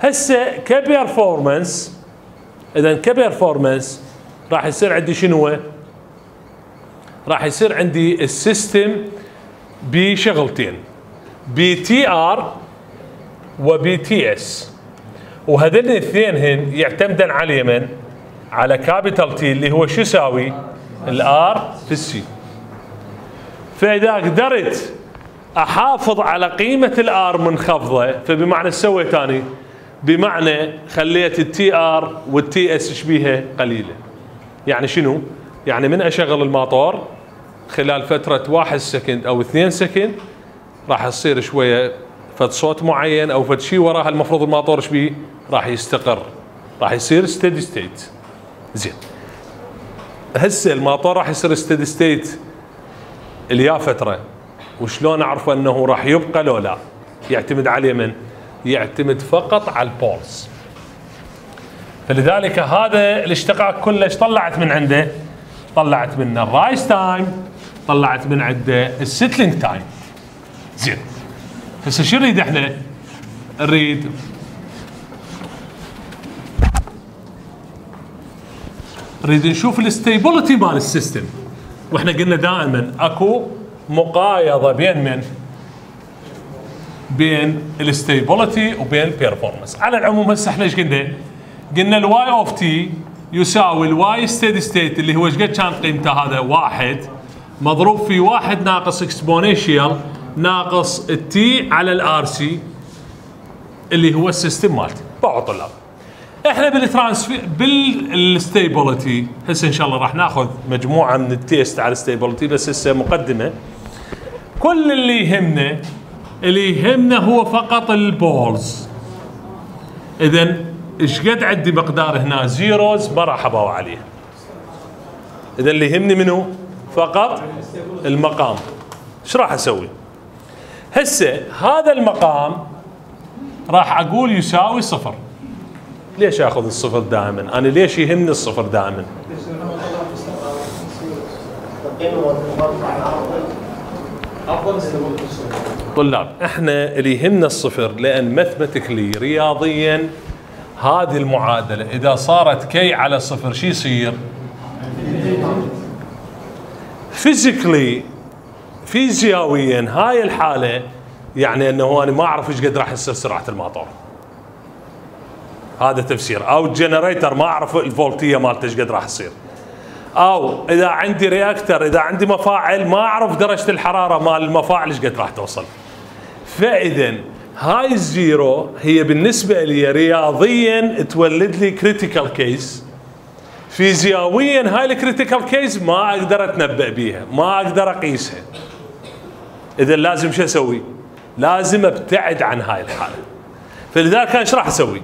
هسه ك performance إذا ك performance راح يصير عندي شنو راح يصير عندي ال system بشغلتين. ب Tr وب Ts. وهذين الاثنين هن يعتمدن على من؟ على capital T اللي هو شو يساوي؟ ال R في ال C. فإذا قدرت أحافظ على قيمة ال R منخفضة فبمعنى سويت اني بمعنى خليت ال Tr وال Ts إيش بيها قليلة. يعني شنو؟ يعني من أشغل الموتور خلال فترة واحد second أو اثنين second راح تصير شوية فد صوت معين أو فد شيء وراها المفروض الموتور إيش بيه راح يستقر. راح يصير steady state زين. هسه الموتور راح يصير steady state اليا فتره وشلون أعرف أنه راح يبقى لو لا؟ يعتمد عليه من؟ يعتمد فقط على ال poles. فلذلك هذا الاشتقاق كله إيش طلعت من عنده؟ طلعت منه ال rise time طلعت من عنده ال settling time. زين. هسه شو نريد إحنا؟ نريد نريد نشوف ال stability مال ال system. وإحنا قلنا دائما أكو مقايضة بين من؟ بين ال stability وبين ال performance على العموم هسه إحنا إيش قلنا؟ قلنا ال y of t يساوي ال y steady state اللي هو إيش قد كان قيمته هذا؟ واحد. مضروب في واحد ناقص exponential ناقص ال t على ال RC اللي هو ال system مالتي. بعض طلاب. إحنا بال transfer بال stability هسه إن شاء الله راح ناخذ مجموعة من ال test على ال stability بس هسه مقدمة. كل اللي يهمنا اللي يهمنا هو فقط ال poles. اذا إيش قد عندي مقدار هنا؟ zeros ما راح أباوع عليه. اذا اللي يهمني منه فقط المقام. إيش راح أسوي؟ هسه هذا المقام راح أقول يساوي صفر. ليش آخذ الصفر دائما؟ أنا ليش يهمني الصفر دائما؟ طلاب إحنا اللي يهمنا الصفر لأن mathematically رياضيا هذه المعادلة إذا صارت K على صفر شو يصير؟ physically فيزيائيا هاي الحالة يعني إنه أنا ما أعرف إيش قد راح تصير سرعة الموتور هذا تفسير. أو ال generator ما أعرف الفولتية مالته إيش قد راح تصير أو إذا عندي reactor إذا عندي مفاعل ما أعرف درجة الحرارة مال المفاعل إيش قد راح توصل. فاذا هاي ال zero هي بالنسبة لي رياضيا تولد لي critical case فيزيائيا هاي ال critical case ما أقدر أتنبأ بيها ما أقدر أقيسها. اذا لازم شو أسوي؟ لازم أبتعد عن هاي الحالة. فلذلك إيش راح أسوي؟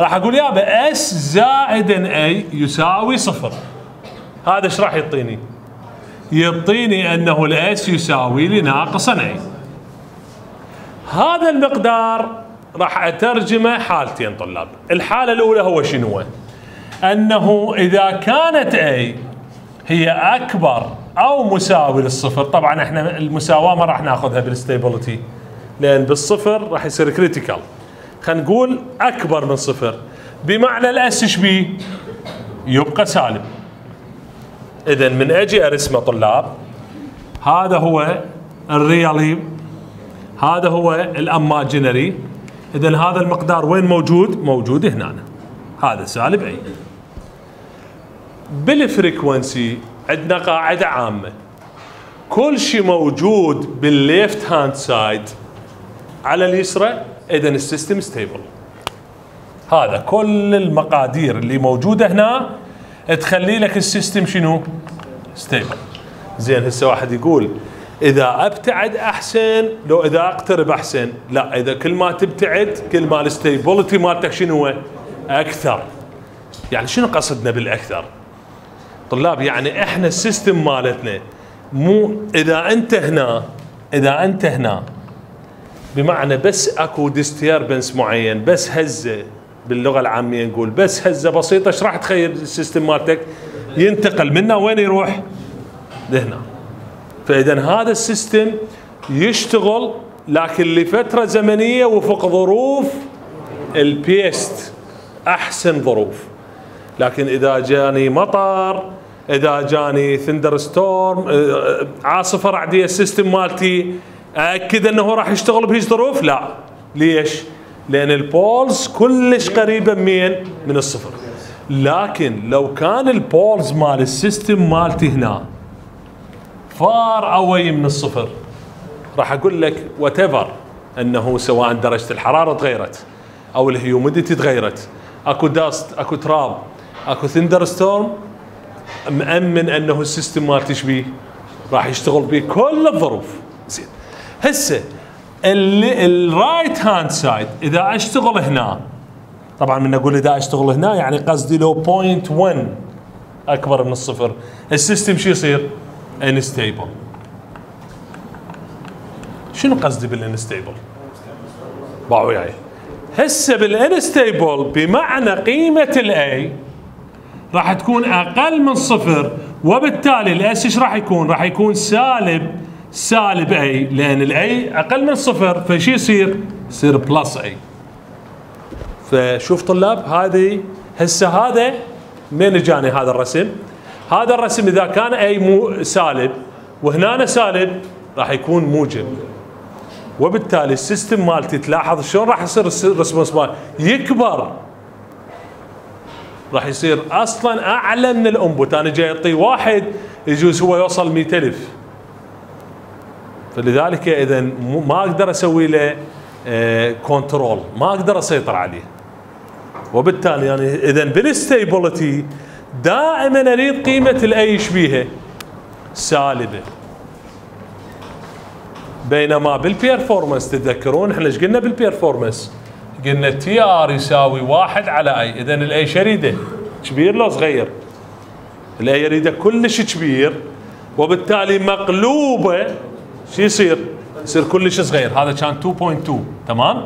راح أقول يابا s زائد ان a يساوي صفر. هذا إيش راح يعطيني؟ يعطيني أنه ال s يساوي لي ناقص ان a هذا المقدار راح أترجمه حالتين طلاب. الحالة الأولى هو شنو؟ أنه إذا كانت a هي أكبر أو مساوي للصفر. طبعا إحنا المساواة ما راح ناخذها بال stability لأن بالصفر راح يصير critical خلينا نقول أكبر من صفر. بمعنى ال s إيش بيه؟ يبقى سالب. اذا من أجي ارسمه طلاب. هذا هو ال real هذا هو ال imaginary اذا هذا المقدار وين موجود؟ موجود هنا. هذا سالب a بال frequency عندنا قاعدة عامة. كل شيء موجود بال left hand side على اليسرى اذا ال system stable هذا كل المقادير اللي موجودة هنا تخلي لك ال system شنو؟ stable زين هسه واحد يقول إذا أبتعد أحسن لو إذا أقترب أحسن؟ لا إذا كل ما تبتعد كل ما ال stability مالتك شنو أكثر. يعني شنو قصدنا بالأكثر؟ طلاب يعني إحنا ال system مالتنا مو إذا أنت هنا إذا أنت هنا بمعنى بس أكو disturbance معين بس هزة باللغة العامية نقول بس هزة بسيطة إيش راح تخلي ال system مالتك؟ ينتقل منه وين يروح؟ لهنا. فإذا هذا ال system يشتغل لكن لفترة زمنية وفق ظروف ال best أحسن ظروف. لكن إذا جاني مطر إذا جاني thunder storm عاصفة رعدية ال system مالتي اكد أنه راح يشتغل بهيج ظروف؟ لا. ليش؟ لأن ال poles كلش قريبة من من الصفر. لكن لو كان ال poles مال ال system مالتي هنا far away من الصفر راح أقول لك what أنه سواء درجة الحرارة تغيرت أو ال humidity تغيرت أكو dust أكو تراب أكو thunder storm مأمن أنه ال system مالتي إيش بيه؟ راح يشتغل بكل الظروف زين هسه ال right hand side إذا أشتغل هنا طبعا من أقول إذا أشتغل هنا يعني قصدي لو 0.1 أكبر من الصفر ال system شو يصير؟ unstable شنو قصدي بال unstable؟ باعوا وياي هسه بال unstable بمعنى قيمة ال a راح تكون أقل من صفر وبالتالي ال s إيش راح يكون؟ راح يكون سالب سالب a لأن ال a أقل من صفر فشي يصير؟ يصير plus a فشوف طلاب هذه هسه هذا منين اجاني هذا الرسم؟ هذا الرسم إذا كان a مو سالب وهنا سالب راح يكون موجب وبالتالي ال system مالتي تلاحظ شلون راح يصير مال يكبر راح يصير أصلا أعلى من ال input. أنا جاي اعطيه واحد يجوز هو يوصل 100000 فلذلك اذا ما أقدر أسوي له control آه، ما أقدر أسيطر عليه. وبالتالي يعني اذا بال stability دائما أريد قيمة ال a بيها؟ سالبة. بينما بال performance تتذكرون إحنا إيش قلنا بال performance؟ قلنا Tr يساوي واحد على a اذا ال a شريده كبير لو صغير؟ ال a أريده كلش كبير وبالتالي مقلوبة شو يصير؟ يصير كلش صغير هذا كان 2.2 تمام؟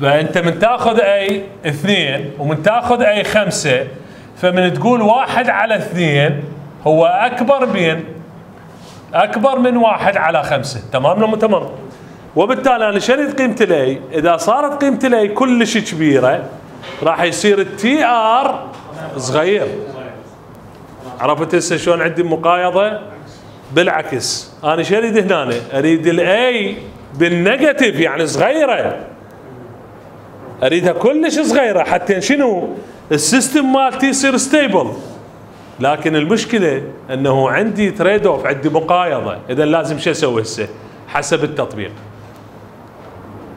فأنت من تاخذ a اثنين ومن تاخذ a خمسة فمن تقول واحد على اثنين هو أكبر من أكبر من واحد على خمسة تمام مو تمام وبالتالي أنا شريد قيمه ال a إذا صارت قيمه ال a كلش كبيرة راح يصير ال Tr صغير. عرفت هسه شلون عندي مقايضة؟ بالعكس. أنا شو أريد هنا اريد ال a بال negative يعني صغيرة. أريدها كلش صغيرة. حتى شنو؟ ال system مالتي يصير stable لكن المشكلة إنه عندي trade off عندي مقايضة. اذا لازم شو أسوي هسه؟ حسب التطبيق.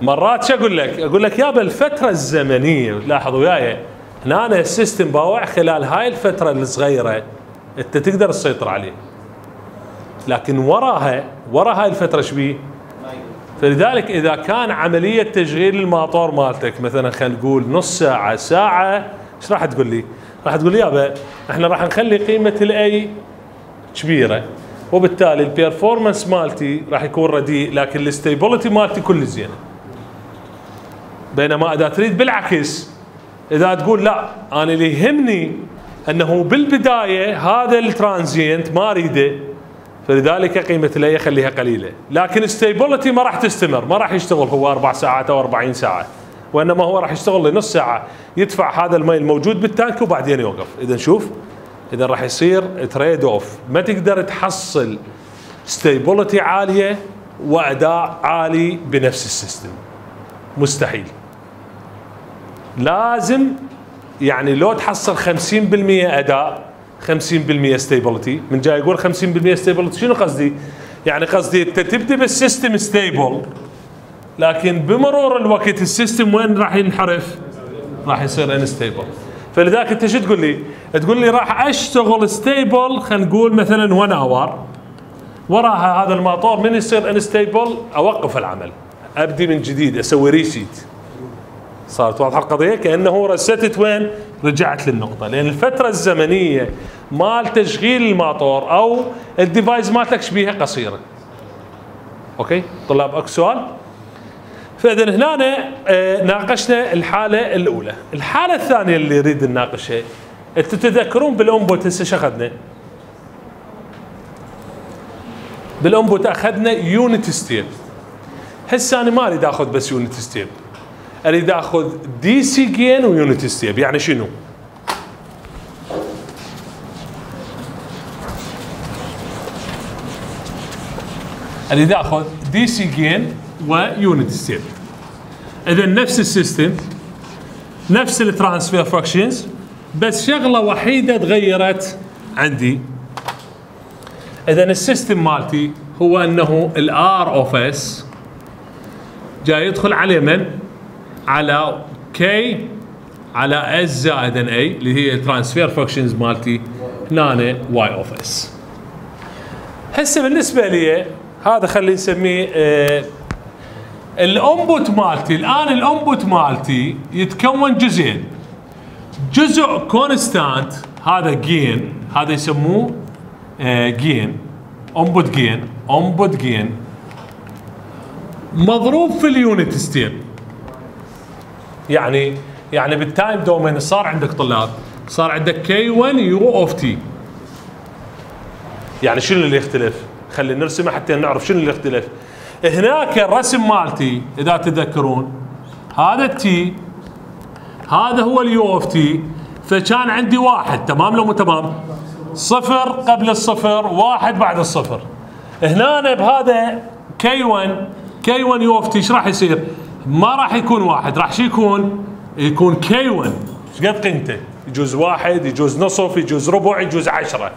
مرات شو أقول لك أقول لك يابا الفترة الزمنية لاحظ وياي هنا أنا ال system باوع خلال هاي الفترة الصغيرة أنت تقدر تسيطر عليه لكن وراها ورا هاي الفترة إيش بيه؟ فلذلك إذا كان عملية تشغيل الماطور مالتك مثلا خلينا نقول نص ساعة ساعة إيش راح تقول لي؟ راح تقول لي يابا إحنا راح نخلي قيمة ال a كبيرة وبالتالي ال performance مالتي راح يكون رديء لكن ال stability مالتي كلش زينة بينما إذا تريد بالعكس. إذا تقول لا أنا اللي يهمني أنه بالبداية هذا ال transient ما أريده فلذلك قيمة ال a خليها قليلة. لكن stability ما راح تستمر ما راح يشتغل هو أربع ساعات أو 40 ساعة وإنما هو راح يشتغل لنص ساعة. يدفع هذا الماء الموجود بال tank وبعدين يوقف. إذا شوف إذا راح يصير trade off ما تقدر تحصل stability عالية وأداء عالي بنفس ال system. مستحيل. لازم يعني لو تحصل 50% أداء 50% stability من جاي يقول 50% stability شنو قصدي؟ يعني قصدي أنت تبدي بال system stable لكن بمرور الوقت ال system وين راح ينحرف؟ راح يصير unstable فلذلك أنت شو تقول لي؟ تقول لي راح أشتغل stable خلينا نقول مثلا 1 hour وراها هذا الماطور من يصير unstable أوقف العمل أبدي من جديد أسوي reset صارت واضحة القضية كأنه reset ت وين؟ رجعت للنقطة لأن الفترة الزمنية مال تشغيل الماطور أو ال device مالتك شبيهة قصيرة. أوكي؟ طلاب أكو سؤال؟ فإذا هنا آه، ناقشنا الحالة الأولى، الحالة الثانية اللي نريد نناقشها أنتم تتذكرون بال input هسه شو أخذنا؟ بال input أخذنا unit step هسه أنا ما أريد آخذ بس unit step أريد أخذ DC gain و unit step يعني شنو؟ أريد أخذ DC gain و unit step اذا نفس ال system نفس ال transfer functions بس شغلة وحيدة تغيرت عندي. اذا ال system مالتي هو إنه ال R of S جاي يدخل على اليمن على K على S زائد ان A اللي هي transfer functions مالتي هنا Y of S هسه بالنسبة لي هذا خلينا نسميه آه ال input مالتي. الآن ال input مالتي يتكون جزئين. جزء constant هذا gain هذا يسموه آه gain input gain input gain مضروب في ال unit step. يعني يعني بال time domain صار عندك طلاب صار عندك K 1 U of T يعني شنو اللي يختلف؟ خلينا نرسمه حتى نعرف شنو اللي يختلف هناك الرسم مالتي إذا تتذكرون هذا ال T هذا هو ال U of T فكان عندي واحد تمام لو مو تمام؟ صفر قبل الصفر واحد بعد الصفر هنا بهذا K 1 K 1 U of T إيش راح يصير؟ ما راح يكون واحد راح شو يكون؟ يكون K 1 إيش قد قيمته؟ يجوز واحد يجوز نصف يجوز ربع يجوز عشرة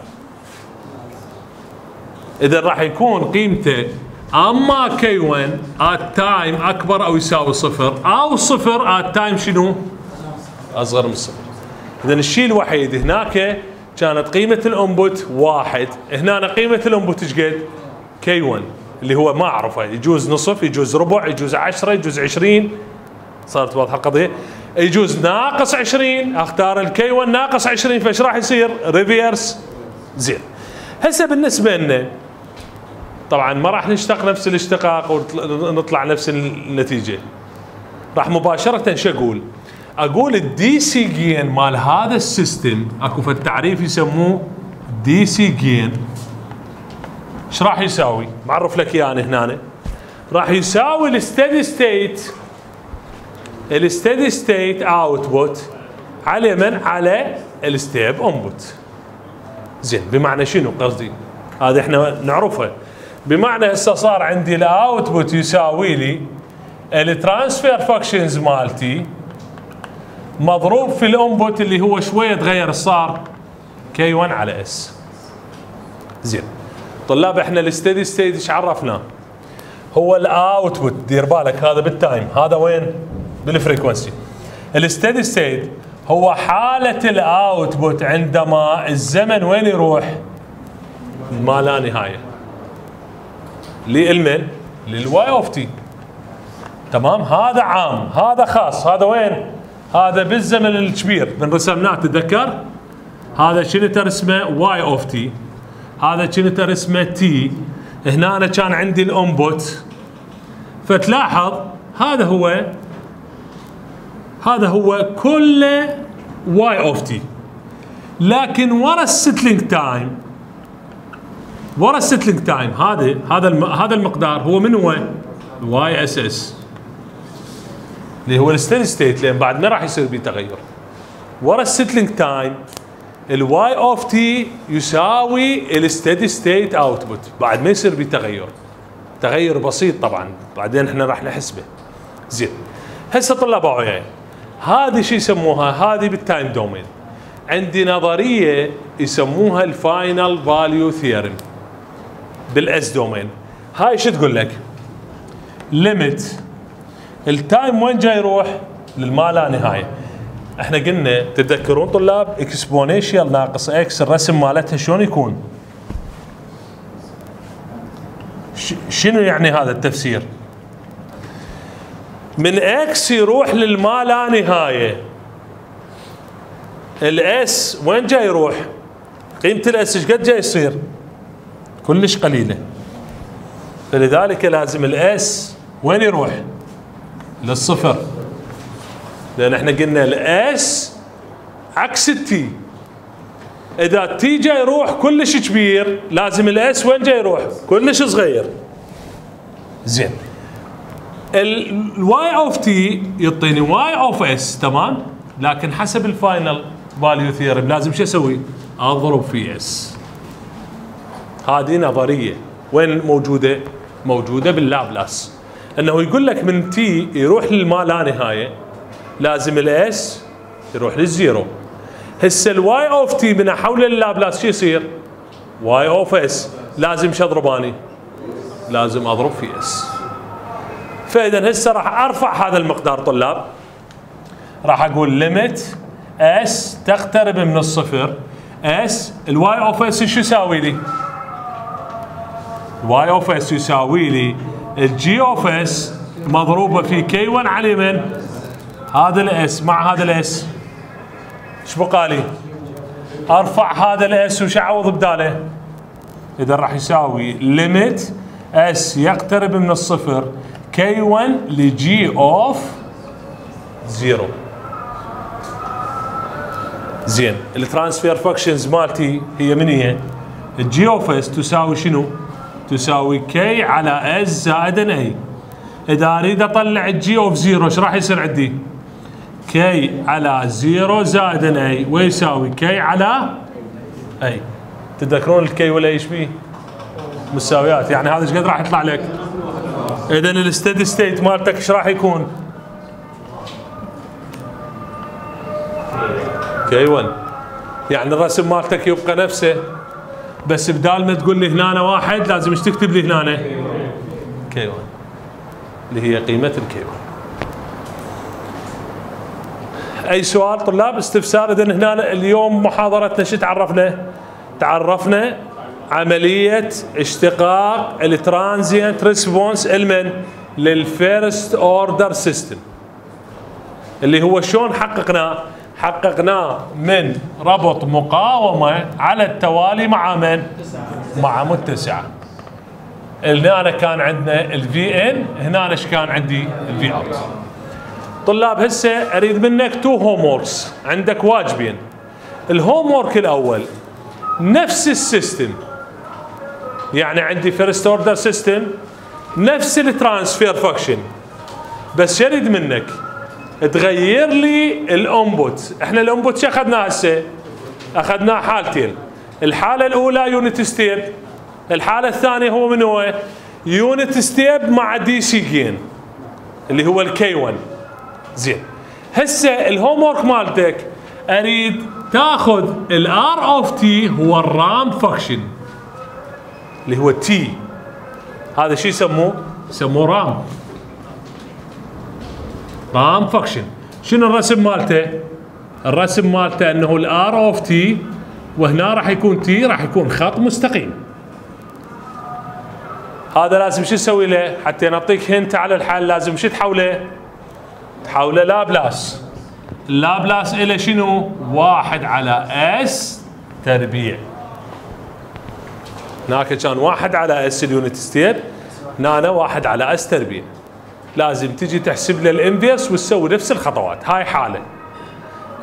إذا راح يكون قيمته أما K 1 at time أكبر أو يساوي صفر أو صفر at time شنو؟ أصغر من صفر اذا الشيء الوحيد هناك كانت قيمة ال input واحد هنا قيمة ال input إيش قد؟ K 1 اللي هو ما أعرفه. يجوز نصف يجوز ربع يجوز 10 يجوز 20 صارت واضحة القضية يجوز ناقص 20 أختار ال K 1 ناقص 20 فإيش راح يصير؟ reverse زين. هسه بالنسبة لنا طبعا ما راح نشتق نفس الاشتقاق ونطلع نفس النتيجة. راح مباشرة شو أقول؟ أقول ال DC gain مال هذا ال system أكو في التعريف يسموه DC gain إيش راح يساوي؟ معرف لك إياه هنا راح يساوي ال steady state ال steady state output على من؟ على ال step input زين بمعنى شنو قصدي؟ هذا إحنا نعرفه بمعنى هسه صار عندي ال output يساوي لي ال transfer functions مالتي مضروب في ال input اللي هو شوية تغير صار K 1 على S زين طلاب إحنا ال steady state إيش عرفناه؟ هو ال output دير بالك هذا بال time هذا وين؟ بال frequency ال steady state هو حالة ال output عندما الزمن وين يروح؟ ما لا نهاية للمن؟ لل Y of T تمام هذا عام هذا خاص هذا وين؟ هذا بالزمن الكبير من رسمناه تتذكر؟ هذا شنو ترسمه Y of T هذا كنت اسمه T هنا أنا كان عندي ال input. فتلاحظ هذا هو هذا هو كله Y of T. لكن ورا ال settling time ورا ال settling time هذا هذا هذا المقدار هو من هو؟ Y SS. اللي هو ال steady state لأن بعد ما راح يصير بتغير. ورا ال settling time ال Y of T يساوي ال steady state output بعد ما يصير بتغير. تغير بسيط طبعا. بعدين إحنا راح نحسبه زين. هسه طلاب وياي هذه شو يسموها؟ هذه بال time domain عندي نظرية يسموها ال final value theorem بال S domain هاي شو تقول لك؟ limit ال time وين جاي يروح؟ للما لا نهاية. إحنا قلنا تتذكرون طلاب exponential ناقص x الرسم مالتها شلون يكون؟ شنو يعني هذا التفسير؟ من x يروح للما لا نهاية ال s وين جاي يروح؟ قيمة ال s إيش قد جاي يصير؟ كلش قليلة فلذلك لازم ال s وين يروح؟ للصفر لأن إحنا قلنا ال s عكس ال t إذا ال t جاي يروح كلش كبير لازم ال s وين جاي يروح؟ كلش صغير. زين. ال y of t يعطيني y of s تمام؟ لكن حسب ال final value theorem لازم شو أسوي؟ أضرب في s هذه نظرية. وين موجودة؟ موجودة باللابلاس إنه يقول لك من t يروح للما لا نهاية. لازم ال s يروح لل zero هسه ال y of t من احول اللابلاس شو يصير؟ y of s لازم شو أضرب اني؟ لازم أضرب في s فإذا هسه راح أرفع هذا المقدار طلاب راح أقول limit s تقترب من الصفر s ال y of s شو يساوي لي؟ ال y of s يساوي لي ال G of s مضروبة في k 1 على من؟ هذا ال s مع هذا ال s إيش بقى لي؟ أرفع هذا ال s وش اعوض بداله؟ إذا راح يساوي limit s يقترب من الصفر k 1 ل G of zero زين ال transfer functions مالتي هي من هي؟ ال G of s تساوي شنو؟ تساوي k على s زائد a إذا أريد أطلع ال G of zero إيش راح يصير عندي؟ k على zero زائد a ويساوي k على a تتذكرون ال k ولا إيش بيه؟ مساويات يعني هذا إيش قد راح يطلع لك؟ اذا ال steady state مالتك إيش راح يكون؟ k 1 يعني الرسم مالتك يبقى نفسه بس بدال ما تقول لي هنا واحد لازم إيش تكتب لي هنا؟ k 1 اللي هي قيمة ال k 1 أي سؤال طلاب استفسار اذا هنا اليوم محاضرتنا شو تعرفنا؟ تعرفنا عملية اشتقاق ال transient response المن لل first order system اللي هو شلون حققناه؟ حققناه من ربط مقاومة على التوالي مع من؟ مع متسعة. هنا كان عندنا ال V in هنا إيش كان عندي؟ ال V out. طلاب هسه أريد منك two homeworks عندك واجبين. ال homework الأول نفس ال system. يعني عندي first order system نفس ال transfer function بس شريد منك؟ تغير لي ال input إحنا ال input شو أخذناه هسه؟ أخذناه حالتين. الحالة الأولى unit step الحالة الثانية هو من هو؟ unit step مع DC gain اللي هو ال k 1 زين هسه ال homework مالتك أريد تاخذ ال r of t هو ال ramp function اللي هو t هذا شو يسموه؟ يسموه ramp ramp function شنو الرسم مالته؟ الرسم مالته أنه ال r of t وهنا راح يكون t راح يكون خط مستقيم هذا لازم شو أسوي له؟ حتى نعطيك hint على الحل لازم شو تحوله؟ تحوله Laplace. ال Laplace له شنو؟ واحد على s تربيع. هناك كان واحد على s ال unit step هنا واحد على s تربيع. لازم تجي تحسب له ال inverse وتسوي نفس الخطوات. هاي حالة.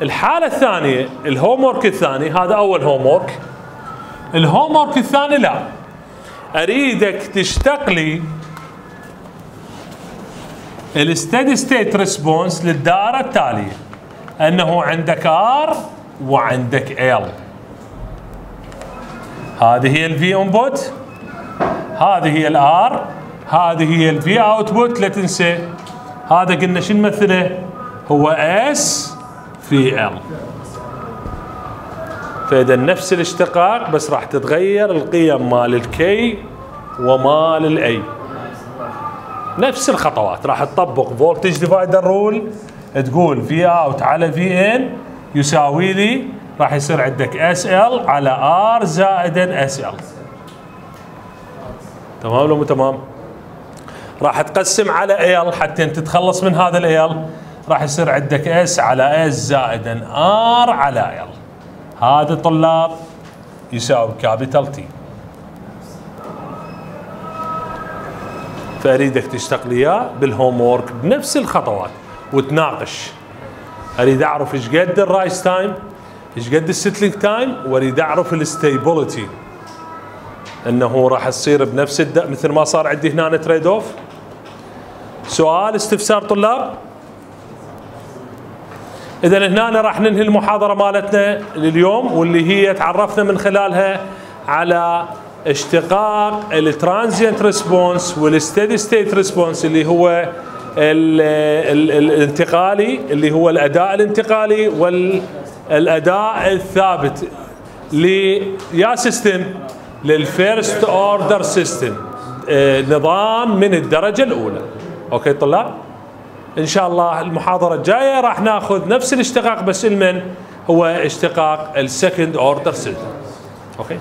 الحالة الثانية ال homework الثاني هذا أول homework ال homework الثاني لا. أريدك تشتق لي ال steady state response للدائرة التالية. أنه عندك R وعندك L هذه هي ال V input هذه هي ال R هذه هي ال V output لا تنسى. هذا قلنا شو نمثله؟ هو s في L فإذا نفس الاشتقاق بس راح تتغير القيم مال ال k ومال ال a نفس الخطوات. راح تطبق voltage divider rule تقول V out على V in يساوي لي راح يصير عندك s L على R زائدا s L تمام ولا مو تمام؟ راح تقسم على L حتى تتخلص من هذا ال L راح يصير عندك s على s زائدا R على L هذا طلاب يساوي capital T فاريدك تشتغل اياه بال homework بنفس الخطوات وتناقش. أريد أعرف إيش قد ال rise time إيش قد ال settling time وأريد أعرف ال stability. إنه راح تصير بنفس الد... مثل ما صار عندي هنا تريد اوف سؤال استفسار طلاب. إذا هنا راح ننهي المحاضرة مالتنا لليوم واللي هي تعرفنا من خلالها على اشتقاق ال transient response وال steady state response اللي هو ال ال الانتقالي اللي هو الأداء الانتقالي وال الاداء الثابت ليا system لل first order system نظام من الدرجة الأولى. okay طلاب؟ إن شاء الله المحاضرة الجاية راح ناخذ نفس الاشتقاق بس لمن هو اشتقاق ال second order system okay؟